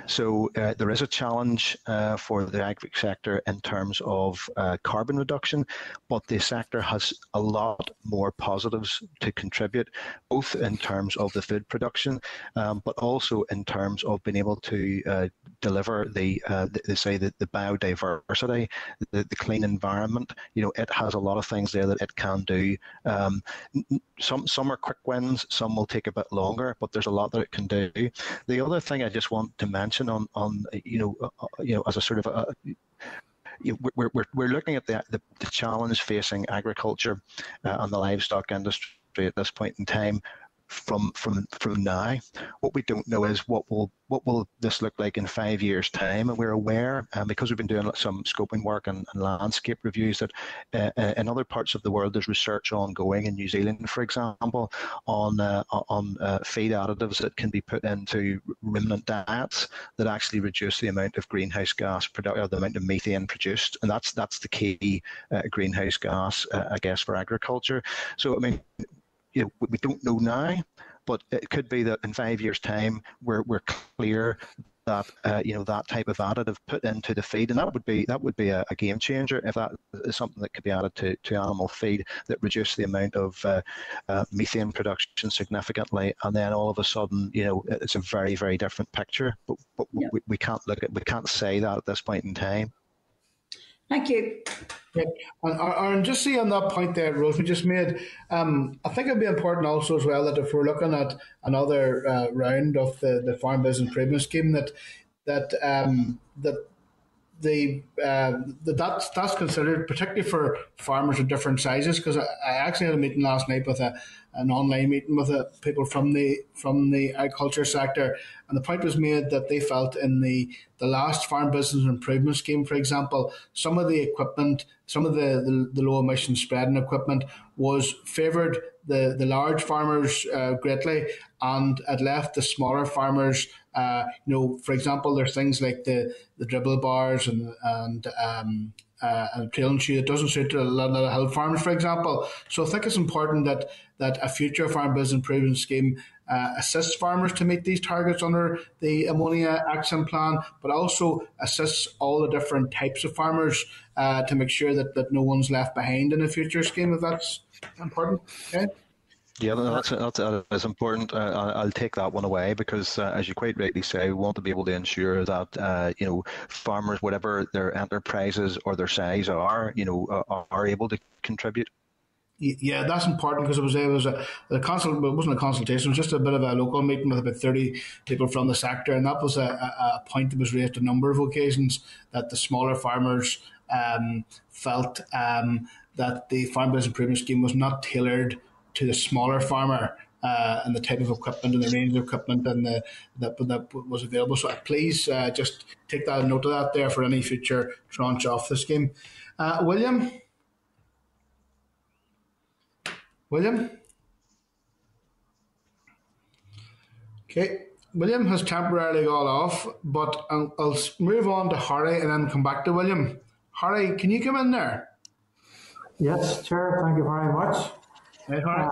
So uh, there is a challenge uh, for the agri sector in terms of uh, carbon reduction, but the sector has a lot more positives to contribute, both in terms of the food production, um, but also in terms of being able to uh, deliver the, uh, the, say, the, the biodiversity, the, the clean environment environment. You know, it has a lot of things there that it can do. Um, some some are quick wins, some will take a bit longer, but there's a lot that it can do. The other thing I just want to mention on on you know uh, uh you know as a sort of a, you know, we're, we're, we're looking at the, the, the challenge facing agriculture uh, and the livestock industry at this point in time from from from now. What we don't know is what will what will this look like in five years' time, and we're aware, um, because we've been doing some scoping work and, and landscape reviews, that uh, uh, in other parts of the world there's research ongoing in New Zealand, for example, on uh, on uh, feed additives that can be put into ruminant diets that actually reduce the amount of greenhouse gas product or the amount of methane produced, and that's that's the key uh, greenhouse gas, uh, I guess, for agriculture. So I mean you know, we don't know now, but it could be that in five years' time we're we're clear that uh, you know that type of additive put into the feed, and that would be that would be a, a, game changer if that is something that could be added to, to animal feed that reduce the amount of uh, uh, methane production significantly, and then all of a sudden you know it's a very very different picture. But, but yeah. we, we can't look at we can't say that at this point in time. Thank you. Yeah. And, and just see on that point there, Rose, we just made, um, I think it'd be important also as well that if we're looking at another uh, round of the, the Farm Business Improvement Scheme, that that um, that the uh, that's that's considered particularly for farmers of different sizes because I, I, actually had a meeting last night with a an online meeting with a, people from the from the agriculture sector. And the point was made that they felt in the the last farm business improvement scheme for example some of the equipment some of the, the, the low emission spreading equipment was favoured the, the large farmers uh, greatly and it left the smaller farmers uh, you know, for example, there's things like the, the dribble bars and and um, uh, and trailing shoe that doesn't suit a lot of hill farmers, for example. So I think it's important that that a future farm business improvement scheme uh, assists farmers to meet these targets under the ammonia action plan, but also assists all the different types of farmers uh, to make sure that, that no one's left behind in a future scheme. If that's important, okay. Yeah, that's that's, that's important. Uh, I'll take that one away because, uh, as you quite rightly say, we want to be able to ensure that uh, you know farmers, whatever their enterprises or their size are, you know, are, are able to contribute. Yeah, that's important because it was it was a, a consult. It wasn't a consultation; it was just a bit of a local meeting with about thirty people from the sector, and that was a, a, a point that was raised a number of occasions that the smaller farmers um, felt um, that the farm business improvement scheme was not tailored to the smaller farmer uh, and the type of equipment and the range of equipment and the, that, that was available. So please uh, just take that note of that there for any future tranche off the scheme. Uh, William? William? Okay, William has temporarily gone off, but I'll, I'll move on to Harry and then come back to William. Harry, can you come in there? Yes, Chair, thank you very much. Uh,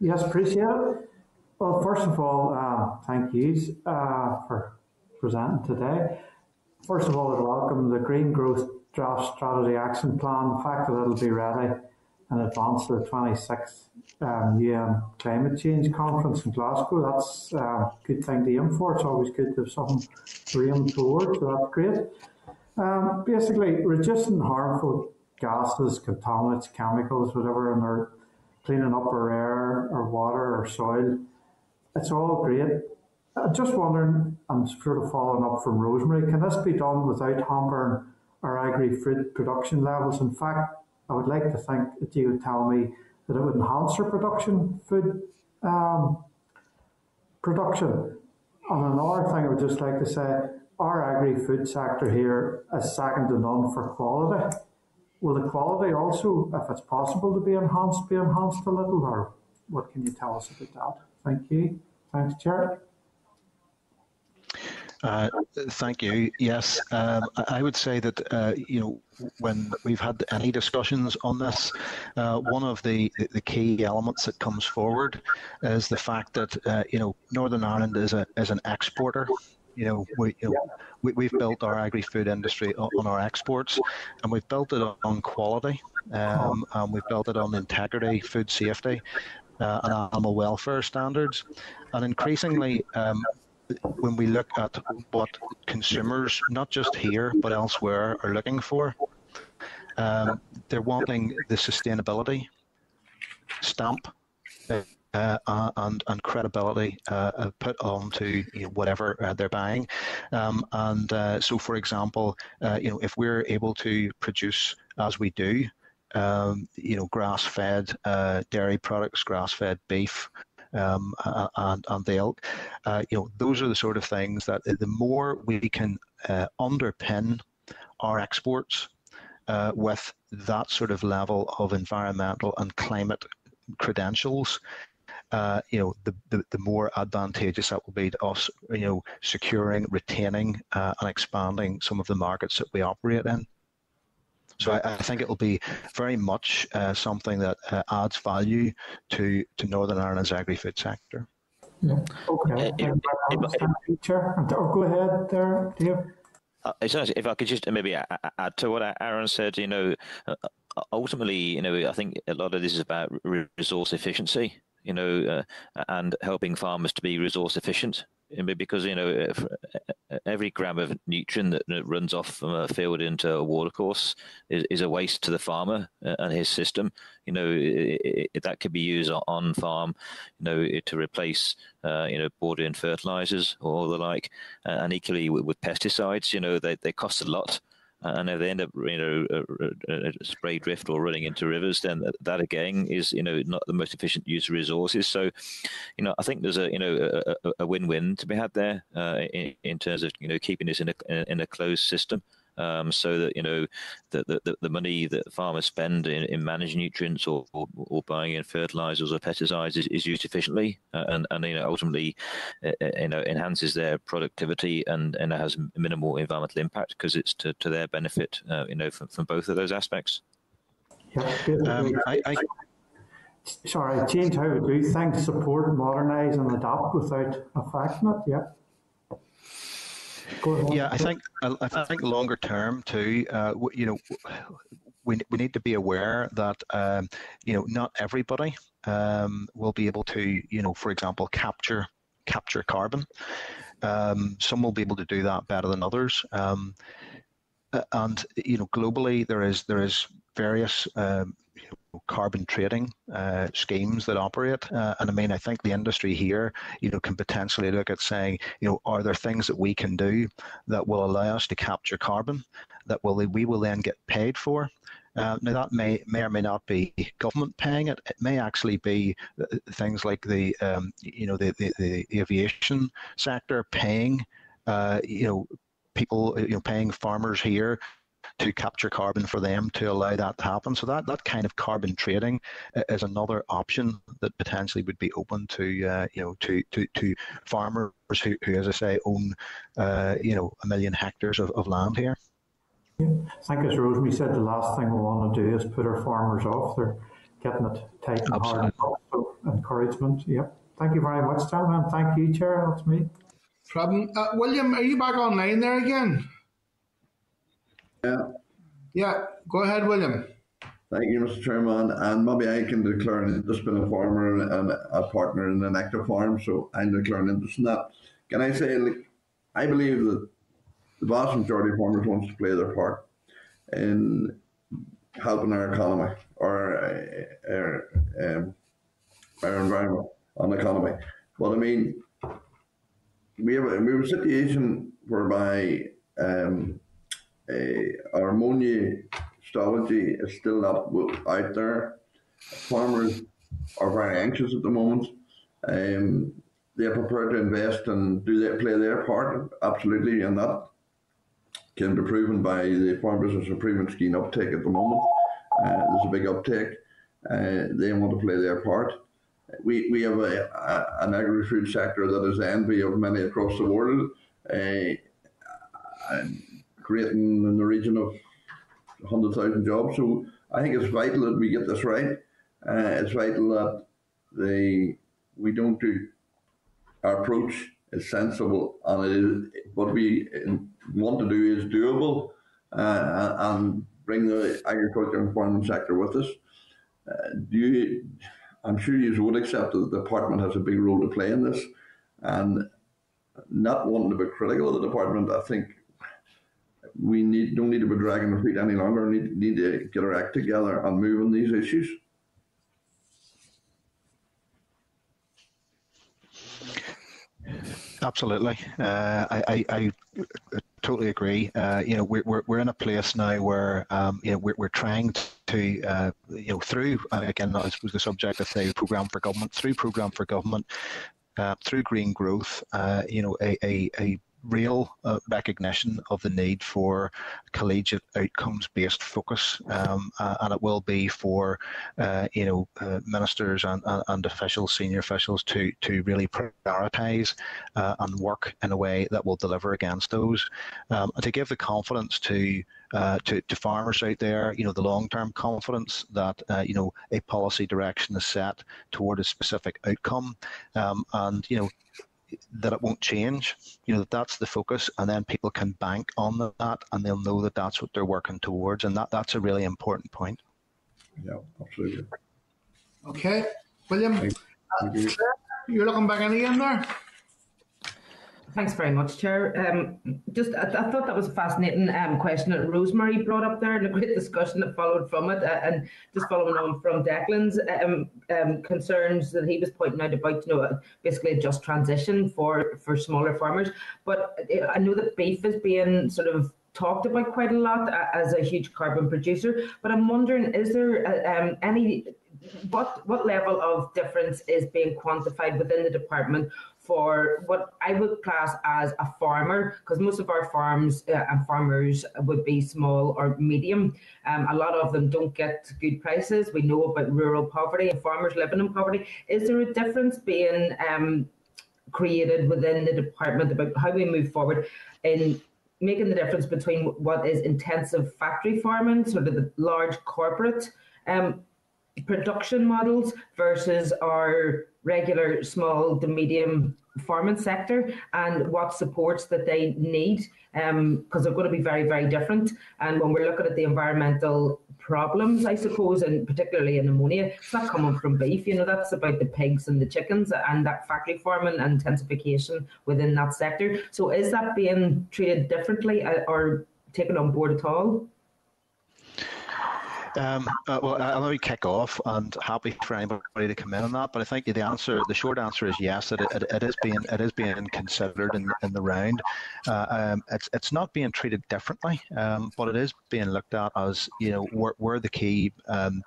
yes, appreciate it. Well, first of all, uh, thank you uh, for presenting today. First of all, I welcome the Green Growth Draft Strategy Action Plan. The fact that it'll be ready in advance of the 26th um, UN Climate Change Conference in Glasgow. That's a good thing to aim for. It's always good to have something to aim towards, so that's great. Um, basically, reducing harmful gases, contaminants, chemicals, whatever, in our cleaning up our air, our water, our soil. It's all great. I'm just wondering, I'm sort of following up from Rosemary, can this be done without hampering our agri-food production levels? In fact, I would like to think that you would tell me that it would enhance our production, food um, production. And another thing I would just like to say, our agri-food sector here is second to none for quality. Will the quality also, if it's possible to be enhanced, be enhanced a little or what can you tell us about that? Thank you. Thanks, Chair. Uh, thank you. Yes, um, I would say that uh, you know when we've had any discussions on this, uh, one of the the key elements that comes forward is the fact that uh, you know Northern Ireland is a is an exporter. You know, we, you know, we we've built our agri-food industry on our exports, and we've built it on quality, um, and we've built it on integrity, food safety, uh, and animal welfare standards, and increasingly. Um, when we look at what consumers, not just here but elsewhere, are looking for, um, they're wanting the sustainability stamp uh, uh, and, and credibility uh, uh put onto you know, whatever uh, they're buying. Um, and uh, so, for example, you know, if we're able to produce as we do, um, you know, grass-fed dairy products, grass-fed beef, um, and, and the elk. Uh, you know, those are the sort of things that the more we can uh, underpin our exports uh, with that sort of level of environmental and climate credentials, uh, you know, the, the, the, more advantageous that will be to us, you know, securing, retaining, uh, and expanding some of the markets that we operate in. So I, I think it will be very much uh, something that uh, adds value to, to Northern Ireland's agri-food sector. Yeah. Okay. Uh, if, oh, go ahead there, Dave. Uh, if I could just maybe add to what Aaron said, you know, uh, ultimately, you know, I think a lot of this is about resource efficiency, you know, uh, and helping farmers to be resource efficient because you know every gram of nutrient that, runs off from a field into a watercourse is, is a waste to the farmer uh, and his system. You know it, it, that could be used on farm, you know, to replace uh, you know bordering fertilizers or the like, and equally with, with pesticides. You know they they cost a lot and if they end up you know uh, uh, uh, spray drift or running into rivers, then that again is you know not the most efficient use of resources. So, you know, I think there's a you know a, a win-win to be had there uh, in, in, terms of you know keeping this in a in a closed system um, so that you know the, the, the money that farmers spend in, in managing nutrients or, or, or, buying in fertilizers or pesticides is, is used efficiently uh, and, and you know ultimately uh, uh, you know enhances their productivity and, and has minimal environmental impact because it's to, to their benefit uh, you know from, from both of those aspects. Um, I, I, Sorry, change how we do things, support, modernise and adapt without affecting it, yeah. Yeah, I think I think longer term too. Uh, you know, we we need to be aware that um, you know not everybody um, will be able to you know, for example, capture capture carbon. Um, some will be able to do that better than others. Um, and you know, globally there is there is various um, carbon trading uh, schemes that operate. Uh, and I mean, I think the industry here, you know, can potentially look at saying, you know, are there things that we can do that will allow us to capture carbon that will we will then get paid for? Uh, now that may may or may not be government paying it. It may actually be uh, things like the um, you know the, the, the aviation sector paying uh, you know people you know paying farmers here to capture carbon for them to allow that to happen. So that, that kind of carbon trading is another option that potentially would be open to uh, you know to, to, to farmers who, who, as I say, own uh, you know a million hectares of, of land here. Yeah. I think as Rosemary said, the last thing we want to do is put our farmers off. They're getting it tight and Absolutely. hard. So encouragement. Yep. Thank you very much, gentlemen. Thank you, Chair. That's me. Problem. Uh, William, are you back online there again? Yeah. Yeah, go ahead, William. Thank you, Mr. Chairman. And maybe I can declare an interest in a farmer and a partner in an active farm, so I'm declaring interest in that. Can I say, like, I believe that the vast majority of farmers wants to play their part in helping our economy or uh, our, um, our environment and economy. But I mean, we have a, we have a situation whereby um, ammonia strategy is still not out there. Farmers are very anxious at the moment. Um, they're prepared to invest and do they play their part absolutely, and that can be proven by the Farm Business Improvement Scheme uptake at the moment. Uh, there's a big uptake. Uh, they want to play their part. we, we have a, a, an agri-food sector that is the envy of many across the world, uh, creating in the region of 100,000 jobs. So I think it's vital that we get this right. Uh, it's vital that the we don't do our approach is sensible and it is, what we want to do is doable uh, and bring the agriculture and farming sector with us. Uh, do you, I'm sure you would accept that the department has a big role to play in this, and not wanting to be critical of the department, I think we need don't need to be dragging our feet any longer. We need, need to get our act together and move on these issues. Absolutely, uh, I, I, I, totally agree. Uh, you know, we're, we're, we're in a place now where um, you know we're, we're trying to uh, you know through again that was the subject of the program for government through program for government uh, through green growth. Uh, you know, a, a, a real uh, recognition of the need for collegiate outcomes-based focus, um, uh, and it will be for uh, you know uh, ministers and, and, officials, senior officials, to to really prioritise uh, and work in a way that will deliver against those, um, and to give the confidence to. Uh, to, to farmers out there, you know, the long-term confidence that, you know, a policy direction is set toward a specific outcome. Um, and, you know, that it won't change. You know, that that's the focus, and then people can bank on that, and they'll know that that's what they're working towards, and that that's a really important point. Yeah, absolutely. Okay, William, uh, you're looking back in again there. Thanks very much, Chair. Um, just, I, I, thought that was a fascinating um, question that Rosemary brought up there, and a great discussion that followed from it. Uh, and just following on from Declan's um, um, concerns that he was pointing out about, you know, basically a just transition for for smaller farmers. But uh, I know that beef is being sort of talked about quite a lot uh, as a huge carbon producer. But I'm wondering, is there uh, um, any what what level of difference is being quantified within the department for what I would class as a farmer, because most of our farms uh, and farmers would be small or medium. Um, a lot of them don't get good prices. We know about rural poverty and farmers living in poverty. Is there a difference being um, created within the department about how we move forward in making the difference between what is intensive factory farming, sort of the large corporate um, production models versus our regular small to medium farming sector and what supports that they need because um, they're going to be very very different. And when we're looking at the environmental problems i suppose and particularly in ammonia it's not coming from beef you know that's about the pigs and the chickens and that factory farming and intensification within that sector. So is that being treated differently uh, or taken on board at all um, uh, well, I'll maybe kick off and happy for anybody to come in on that. But I think the answer, the short answer is yes. It, it, it is being it is being considered in, in the round. Uh, um, it's it's not being treated differently, um, but it is being looked at as you know where, where the key. Um,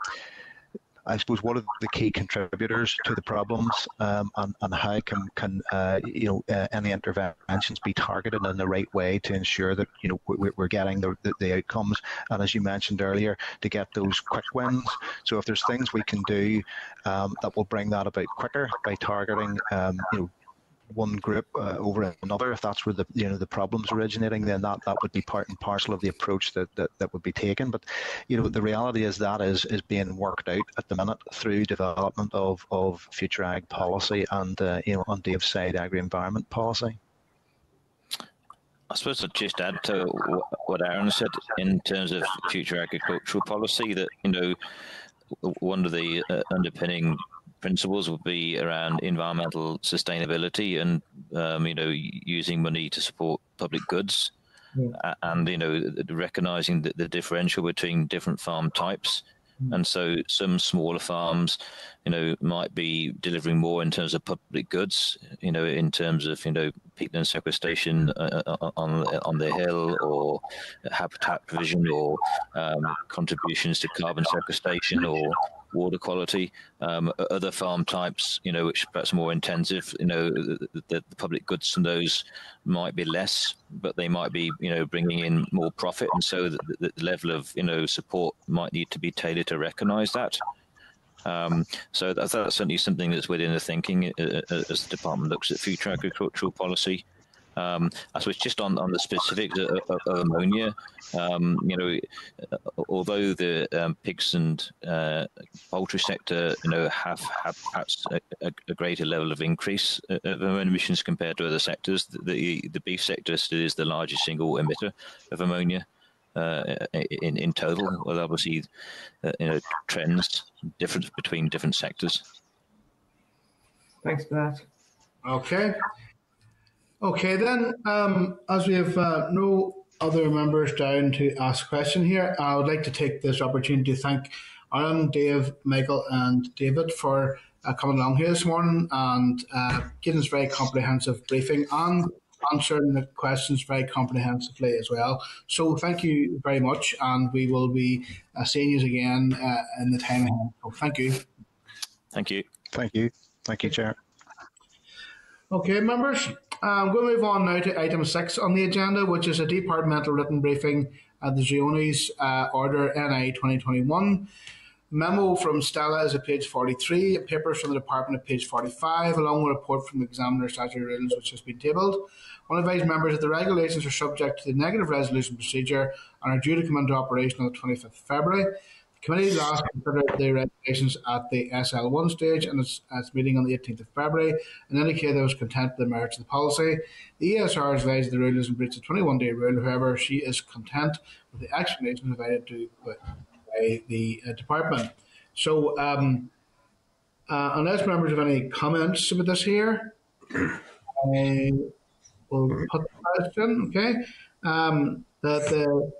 I suppose what are the key contributors to the problems, um, and, and how can can uh, you know uh, any interventions be targeted in the right way to ensure that you know we're getting the, the, the outcomes, and as you mentioned earlier, to get those quick wins. So if there's things we can do um, that will bring that about quicker by targeting um, you know one group uh, over another, if that's where the you know the problems originating, then that, that would be part and parcel of the approach that, that, that would be taken. But you know the reality is that is is being worked out at the minute through development of, of future ag policy and uh, you know on Dave's side agri environment policy. I suppose I'll just add to what Aaron said in terms of future agricultural policy that you know one of the uh, underpinning principles would be around environmental sustainability and um, you know using money to support public goods yeah. and you know recognizing the, the differential between different farm types mm. and so some smaller farms you know might be delivering more in terms of public goods you know in terms of you know peatland sequestration uh, uh on on the hill or habitat provision or um, contributions to carbon sequestration or water quality. Um, other farm types, you know, which perhaps more intensive, you know, the, the, public goods from those might be less, but they might be, you know, bringing in more profit, and so the, the level of, you know, support might need to be tailored to recognise that. Um, so that's, that's, certainly something that's within the thinking uh, uh, as the department looks at future agricultural policy. Um, I suppose just on, on the specifics of, of, ammonia, um, you know, although the um, pigs and uh, poultry sector, you know, have, have perhaps a, a, greater level of increase of ammonia emissions compared to other sectors, the the beef sector still is the largest single emitter of ammonia. Uh, in in total, with obviously, uh, you know, trends different between different sectors. Thanks for that. Okay. Okay, then, um, as we have uh, no other members down to ask a question here, I would like to take this opportunity to thank Aaron, Dave, Michael, and David for uh, coming along here this morning and uh, giving us very comprehensive briefing and answering the questions very comprehensively as well. So, thank you very much, and we will be uh, seeing you again uh, in the time ahead. So, thank you. Thank you. Thank you. Thank you, Chair. Okay, members. I'm going to move on now to item six on the agenda, which is a departmental written briefing at the Zoonoses uh, Order NI 2021. Memo from Stella is at page 43, papers from the department at page 45, along with a report from the examiner statutory rules, which has been tabled. I want to advise members that the regulations are subject to the negative resolution procedure and are due to come into operation on the 25th of February. The committee last considered the regulations at the SL1 stage and its, its meeting on the 18th of February and indicated it was content with the merits of the policy. The ESR has advised the rule is in breach of the 21 day rule, however, she is content with the explanation provided to, by the uh, department. So, um, uh, unless members have any comments about this here, I will put the question, okay? Um, that the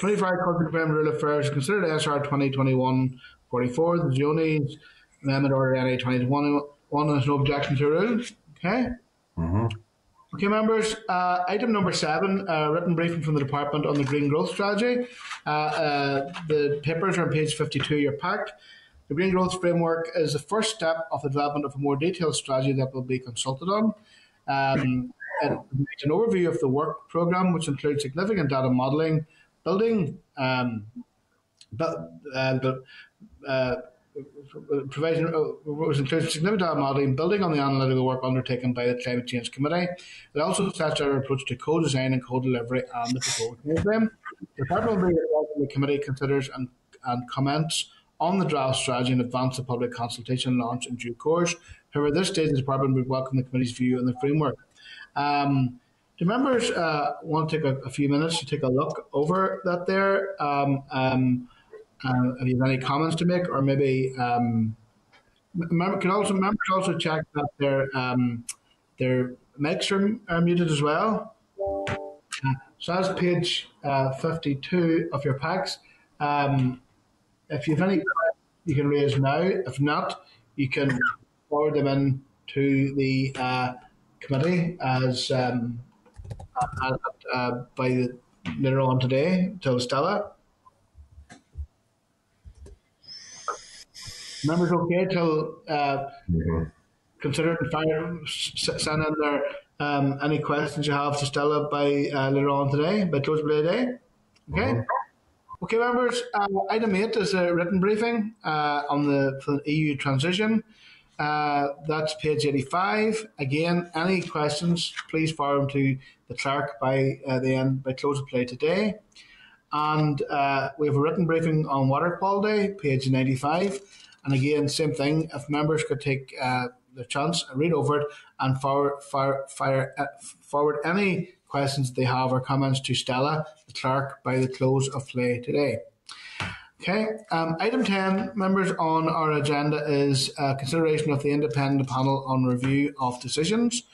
25 Country Department Rule of Affairs considered SR 2021 44, the Zoonoses Amendment Order NA 2021 has no objection to rule. Okay. Mm-hmm. Okay, members. Uh, item number seven, uh, written briefing from the department on the green growth strategy. Uh, uh the papers are on page 52 of your pack. The green growth framework is the first step of the development of a more detailed strategy that will be consulted on. Um, it makes an overview of the work program, which includes significant data modeling, building, um, but, uh, but uh, provision uh, was included significant modelling, building on the analytical work undertaken by the Climate Change Committee. It also sets our approach to co-design and co-delivery and the proposed program. The Department will the committee considers and, and comments on the draft strategy in advance of public consultation launch in due course. However, at this stage, the department would welcome the committee's view on the framework. Um, do members uh, want to take a, a, few minutes to take a look over that there? Um, um, uh, have you any comments to make, or maybe um, can also members also check that their um, their mics are, are muted as well. Uh, so that's page uh, fifty-two of your packs. Um, if you have any, you can raise now. If not, you can forward them in to the uh, committee as um, uh, by the, later on today till Stella. Members okay till uh, mm-hmm. consider and send in there um, any questions you have to Stella by uh, later on today, by close play day. Okay. Mm-hmm. Okay, members. Uh, item eight is a written briefing uh, on the, EU transition. Uh, that's page 85. Again, any questions, please forward them to the clerk by uh, the end, by close of play today. And uh, we have a written briefing on water quality, page 95. And again, same thing, if members could take uh, the chance and read over it and forward, fire, fire, uh, forward any questions they have or comments to Stella, the clerk, by the close of play today. Okay. Um, item 10, members on our agenda is uh, consideration of the independent panel on review of decisions.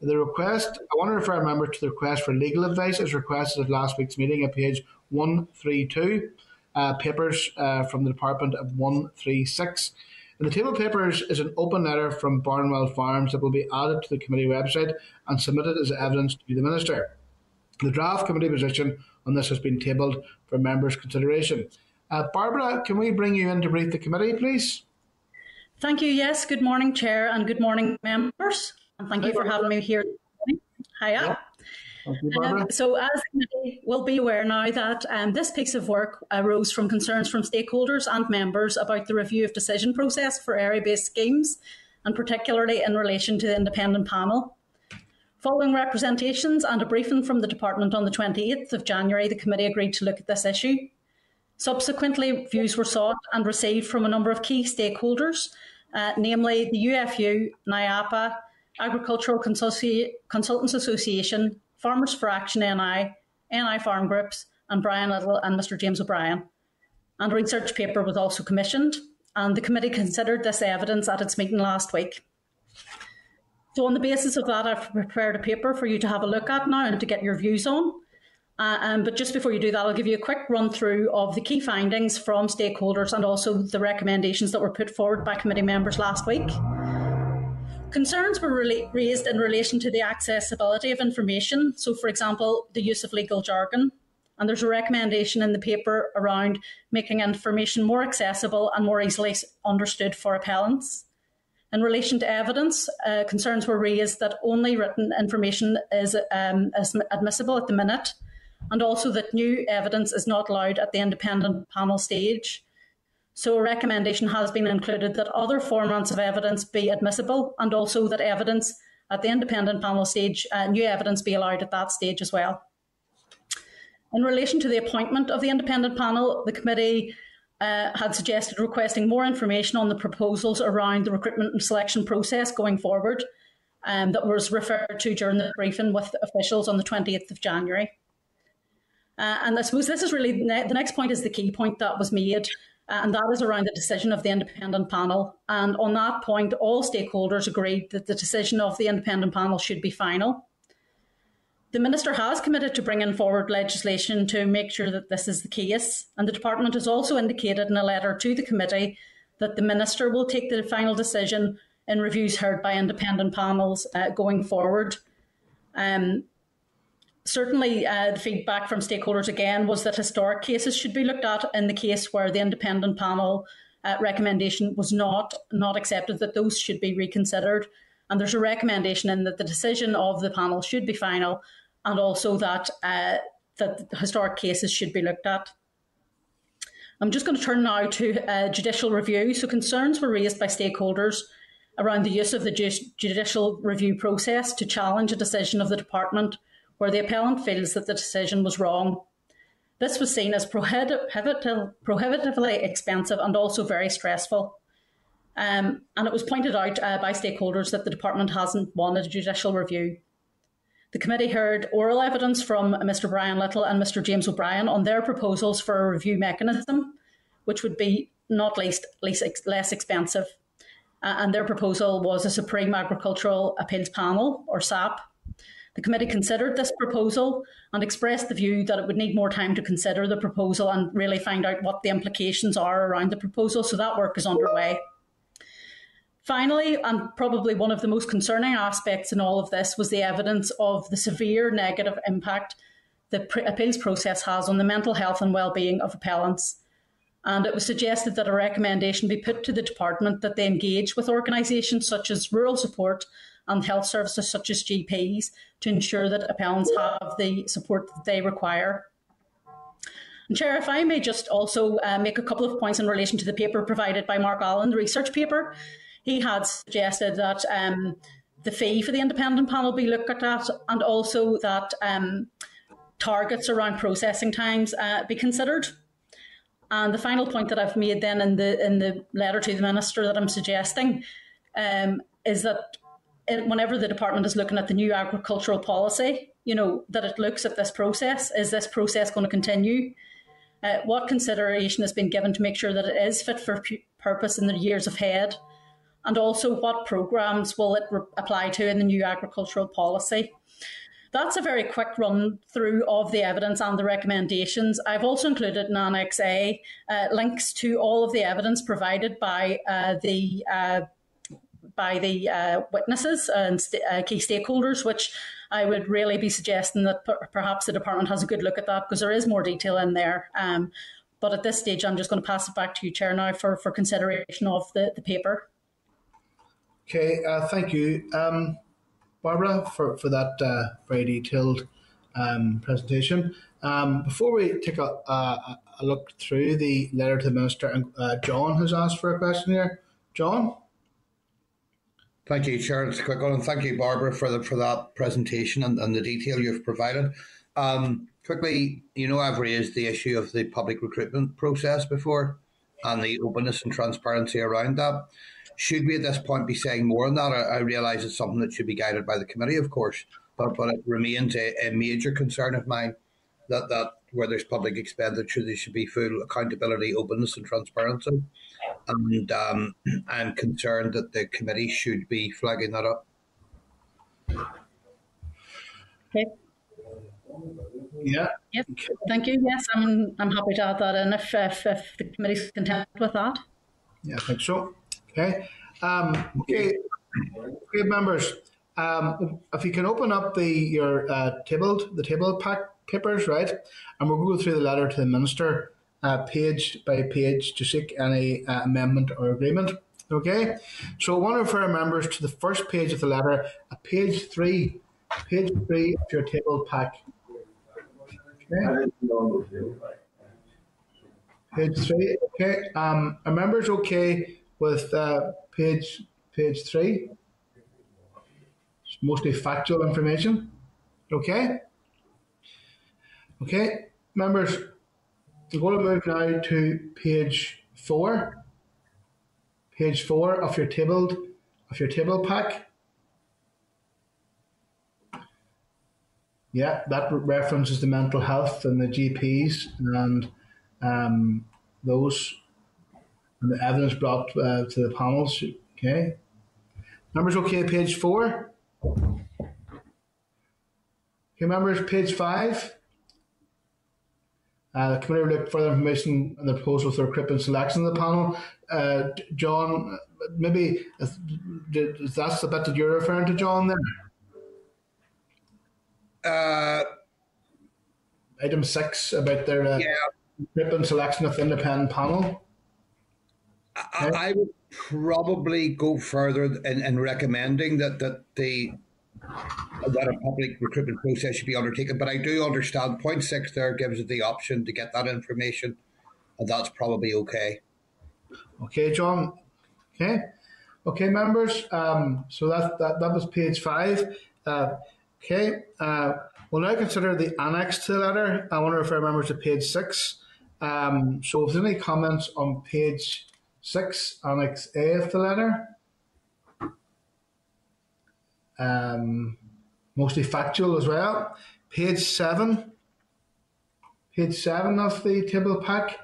The request, I want to refer members to the request for legal advice as requested at last week's meeting at page 132, uh, papers uh, from the Department of 136. In the table papers is an open letter from Barnwell Farms that will be added to the committee website and submitted as evidence to the Minister. The draft committee position on this has been tabled for members' consideration. Uh, Barbara, can we bring you in to brief the committee, please? Thank you. Yes. Good morning, Chair, and good morning, members. And thank you for having me here. Hiya. Um, so, as we will be aware now that um, this piece of work arose from concerns from stakeholders and members about the review of decision process for area-based schemes, and particularly in relation to the independent panel. Following representations and a briefing from the department on the 28th of January, the committee agreed to look at this issue. Subsequently, views were sought and received from a number of key stakeholders, uh, namely the UFU, NIAPA, Agricultural Consultants Association, Farmers for Action NI, NI Farm Groups, and Brian Little and Mr James O'Brien. And a research paper was also commissioned, and the committee considered this evidence at its meeting last week. So, on the basis of that, I've prepared a paper for you to have a look at now and to get your views on. Uh, um, but just before you do that, I'll give you a quick run through of the key findings from stakeholders and also the recommendations that were put forward by committee members last week. Concerns were really raised in relation to the accessibility of information. So, for example, the use of legal jargon. And there's a recommendation in the paper around making information more accessible and more easily understood for appellants. In relation to evidence, uh, concerns were raised that only written information is, um, is admissible at the minute, and also that new evidence is not allowed at the independent panel stage. So a recommendation has been included that other formats of evidence be admissible and also that evidence at the independent panel stage, uh, new evidence be allowed at that stage as well. In relation to the appointment of the independent panel, the committee uh, had suggested requesting more information on the proposals around the recruitment and selection process going forward um, that was referred to during the briefing with officials on the 20th of January. Uh, and I suppose this is really the next point is the key point that was made and that is around the decision of the independent panel. And on that point, all stakeholders agreed that the decision of the independent panel should be final. The Minister has committed to bringing forward legislation to make sure that this is the case, and the Department has also indicated in a letter to the committee that the Minister will take the final decision in reviews heard by independent panels uh, going forward. Um, certainly uh, the feedback from stakeholders again was that historic cases should be looked at in the case where the independent panel uh, recommendation was not not accepted that those should be reconsidered and there's a recommendation in that the decision of the panel should be final and also that uh, that historic cases should be looked at. I'm just going to turn now to uh, judicial review. So concerns were raised by stakeholders around the use of the judicial review process to challenge a decision of the department where the appellant feels that the decision was wrong. This was seen as prohibitively expensive and also very stressful. Um, and it was pointed out uh, by stakeholders that the department hasn't wanted a judicial review. The committee heard oral evidence from Mr Brian Little and Mr James O'Brien on their proposals for a review mechanism, which would be not least, least less expensive. Uh, and their proposal was a Supreme Agricultural Appeals Panel, or SAP, the committee considered this proposal and expressed the view that it would need more time to consider the proposal and really find out what the implications are around the proposal. So that work is underway. Finally, and probably one of the most concerning aspects in all of this was the evidence of the severe negative impact the appeals process has on the mental health and well-being of appellants. And it was suggested that a recommendation be put to the department that they engage with organisations such as Rural Support and health services such as GPs to ensure that appellants have the support that they require. And Chair, if I may just also uh, make a couple of points in relation to the paper provided by Mark Allen, the research paper. He had suggested that um, the fee for the independent panel be looked at and also that um, targets around processing times uh, be considered. And the final point that I've made then in the in the letter to the minister that I'm suggesting um, is that whenever the department is looking at the new agricultural policy, you know, that it looks at this process. Is this process going to continue? Uh, what consideration has been given to make sure that it is fit for purpose in the years ahead? And also, what programs will it apply to in the new agricultural policy? That's a very quick run through of the evidence and the recommendations. I've also included in Annex A uh, links to all of the evidence provided by uh, the uh, by the uh, witnesses and st- uh, key stakeholders, which I would really be suggesting that per- perhaps the department has a good look at that because there is more detail in there. Um, but at this stage, I'm just going to pass it back to you, Chair, now for, for consideration of the, the paper. Okay, uh, thank you, um, Barbara, for, for that uh, very detailed um, presentation. Um, before we take a, a, a, look through the letter to the Minister, uh, John has asked for a question here. John? Thank you, Chair. It's a quick one. And thank you, Barbara, for the, for that presentation and, and the detail you've provided. Um, quickly, you know, I've raised the issue of the public recruitment process before and the openness and transparency around that. Should we at this point be saying more on that? I, I realise it's something that should be guided by the committee, of course, but, but it remains a, a major concern of mine that, that where there's public expenditure, there should be full accountability, openness, and transparency. And um, I'm concerned that the committee should be flagging that up. Okay. Yeah. Yep. Thank you. Yes, I'm, I'm happy to add that in if, if, if the committee's content with that. Yeah, I think so. Okay. Um, okay. Okay, members. Um, if you can open up the your uh, tabled the table pack papers, right, and we'll go through the letter to the minister, uh, page by page, to seek any uh, amendment or agreement. Okay, so I want to refer members to the first page of the letter, page three, page three of your table pack. Okay. Page three. Okay. Um, are members okay with uh, page page three? It's mostly factual information. Okay. Okay, members. I'm going to move now to page four. Page four of your table of your table pack. Yeah, that references the mental health and the GPs and um, those and the evidence brought uh, to the panels. Okay, numbers okay. Page four. Okay, members. Page five. Uh, the committee will look for further information on the proposal for recruitment selection of the panel. Uh, John, maybe that's the bit that you're referring to, John. There. Uh, Item six about their uh, yeah. selection of the independent panel. I, I, would probably go further in, in recommending that that the that a public recruitment process should be undertaken. But I do understand point six there gives it the option to get that information, and that's probably okay. Okay, John. Okay, okay, members. Um, so that that that was page five. Uh, Okay, uh, we'll now consider the annex to the letter. I want to refer members to page six. Um, so, if there's any comments on page six, annex A of the letter, um, mostly factual as well. Page seven, page seven of the table pack,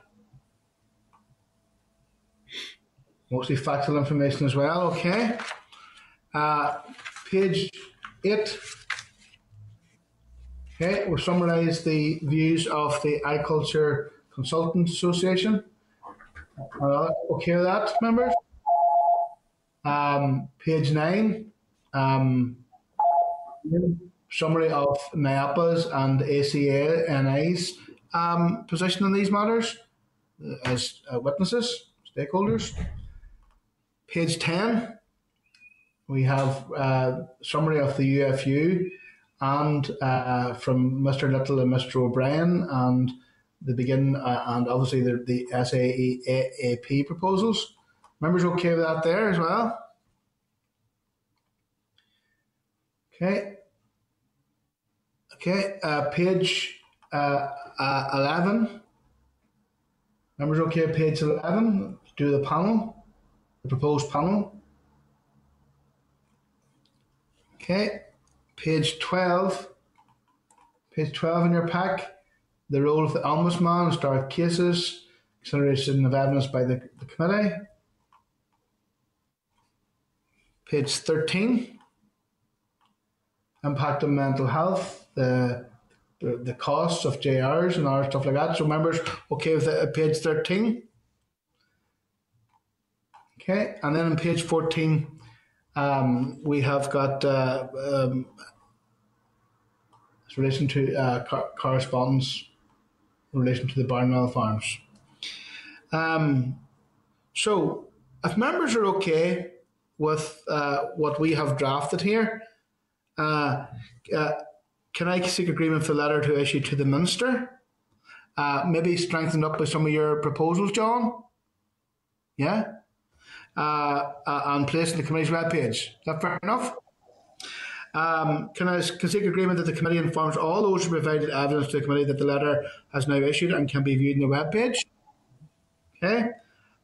mostly factual information as well. Okay, uh, page eight Okay, we'll summarise the views of the Agriculture Consultants Association. Uh, okay with that, members? Um, page 9, um, summary of NIAPA's and ACANI's um, position on these matters uh, as uh, witnesses, stakeholders. Page 10, we have uh, summary of the UFU and uh, from Mr. Little and Mr. O'Brien, and the begin uh, and obviously the, the SAEAP proposals. Members okay with that there as well? Okay. Okay, uh, page uh, uh, 11. Members okay page 11? Do the panel, the proposed panel. Okay page 12, page 12 in your pack, the role of the Ombudsman, start cases, consideration of evidence by the, the committee. Page 13, impact on mental health, the, the, costs of JRs and other stuff like that. So members, okay with the, uh, page 13? Okay, and then on page 14, um, we have got uh, um, relation to uh, cor- correspondence in relation to the Barnwell Farms. Um, so, if members are okay with uh, what we have drafted here, uh, uh can I seek agreement for the letter to issue to the Minister? Uh, maybe strengthened up by some of your proposals, John? Yeah? Uh, uh, and placed in the committee's webpage. Is that fair enough? Um, can I can seek agreement that the committee informs all those who provided evidence to the committee that the letter has now issued and can be viewed in the webpage? Okay.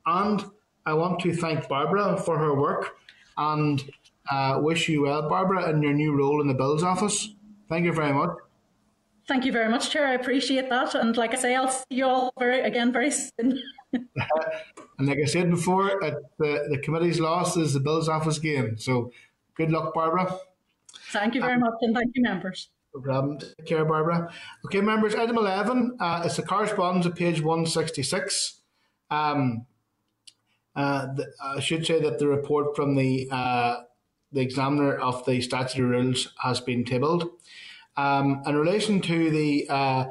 And I want to thank Barbara for her work and uh, wish you well, Barbara, in your new role in the Bills office. Thank you very much. Thank you very much, Chair. I appreciate that. And like I say, I'll see you all very again very soon. and like I said before, the, the committee's loss is the Bills office gain. So good luck, Barbara. Thank you very um, much, and thank you, members. No problem. Take care, Barbara. Okay, members, item 11 uh, is the correspondence at page 166. Um, uh, the, I should say that the report from the uh, the examiner of the statutory rules has been tabled. Um, in relation to the uh,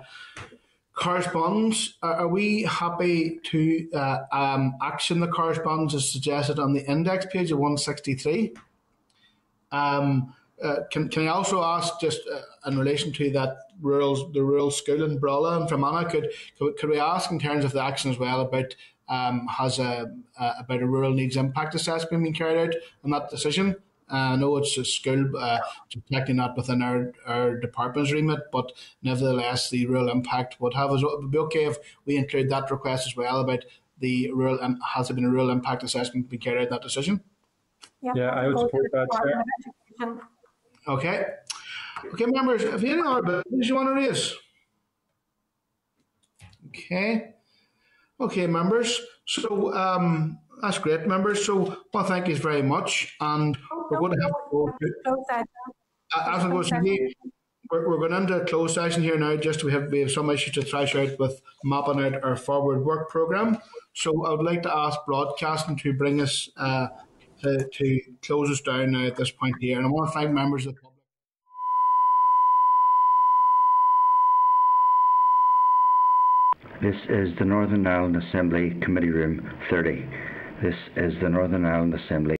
correspondence, are, are, we happy to uh, um, action the correspondence as suggested on the index page of 163? Um, uh, can, can I also ask just uh, in relation to that rural the rural school in and Fermanagh, could, could could we ask in terms of the action as well about um, has a, a, about a rural needs impact assessment been carried out on that decision? Uh, I know it's a school, uh, technically not within our, our department's remit, but nevertheless, the rural impact would have. It would be okay if we include that request as well about the rural um, has there been a rural impact assessment been carried out that decision? Yeah, yeah I would support that. Chair. Okay. Okay, members, if you any other business you want to raise? Okay. Okay, members. So um, that's great, members. So, well, thank you very much. And we're going to have to go to. As I'm going to we're, we're going into a closed session here now. Just we have we have some issues to thrash out with mapping out our forward work program. So I would like to ask broadcasting to bring us uh, to, to close us down now at this point here. And I want to thank members of the public. This is the Northern Ireland Assembly Committee Room 30. This is the Northern Ireland Assembly.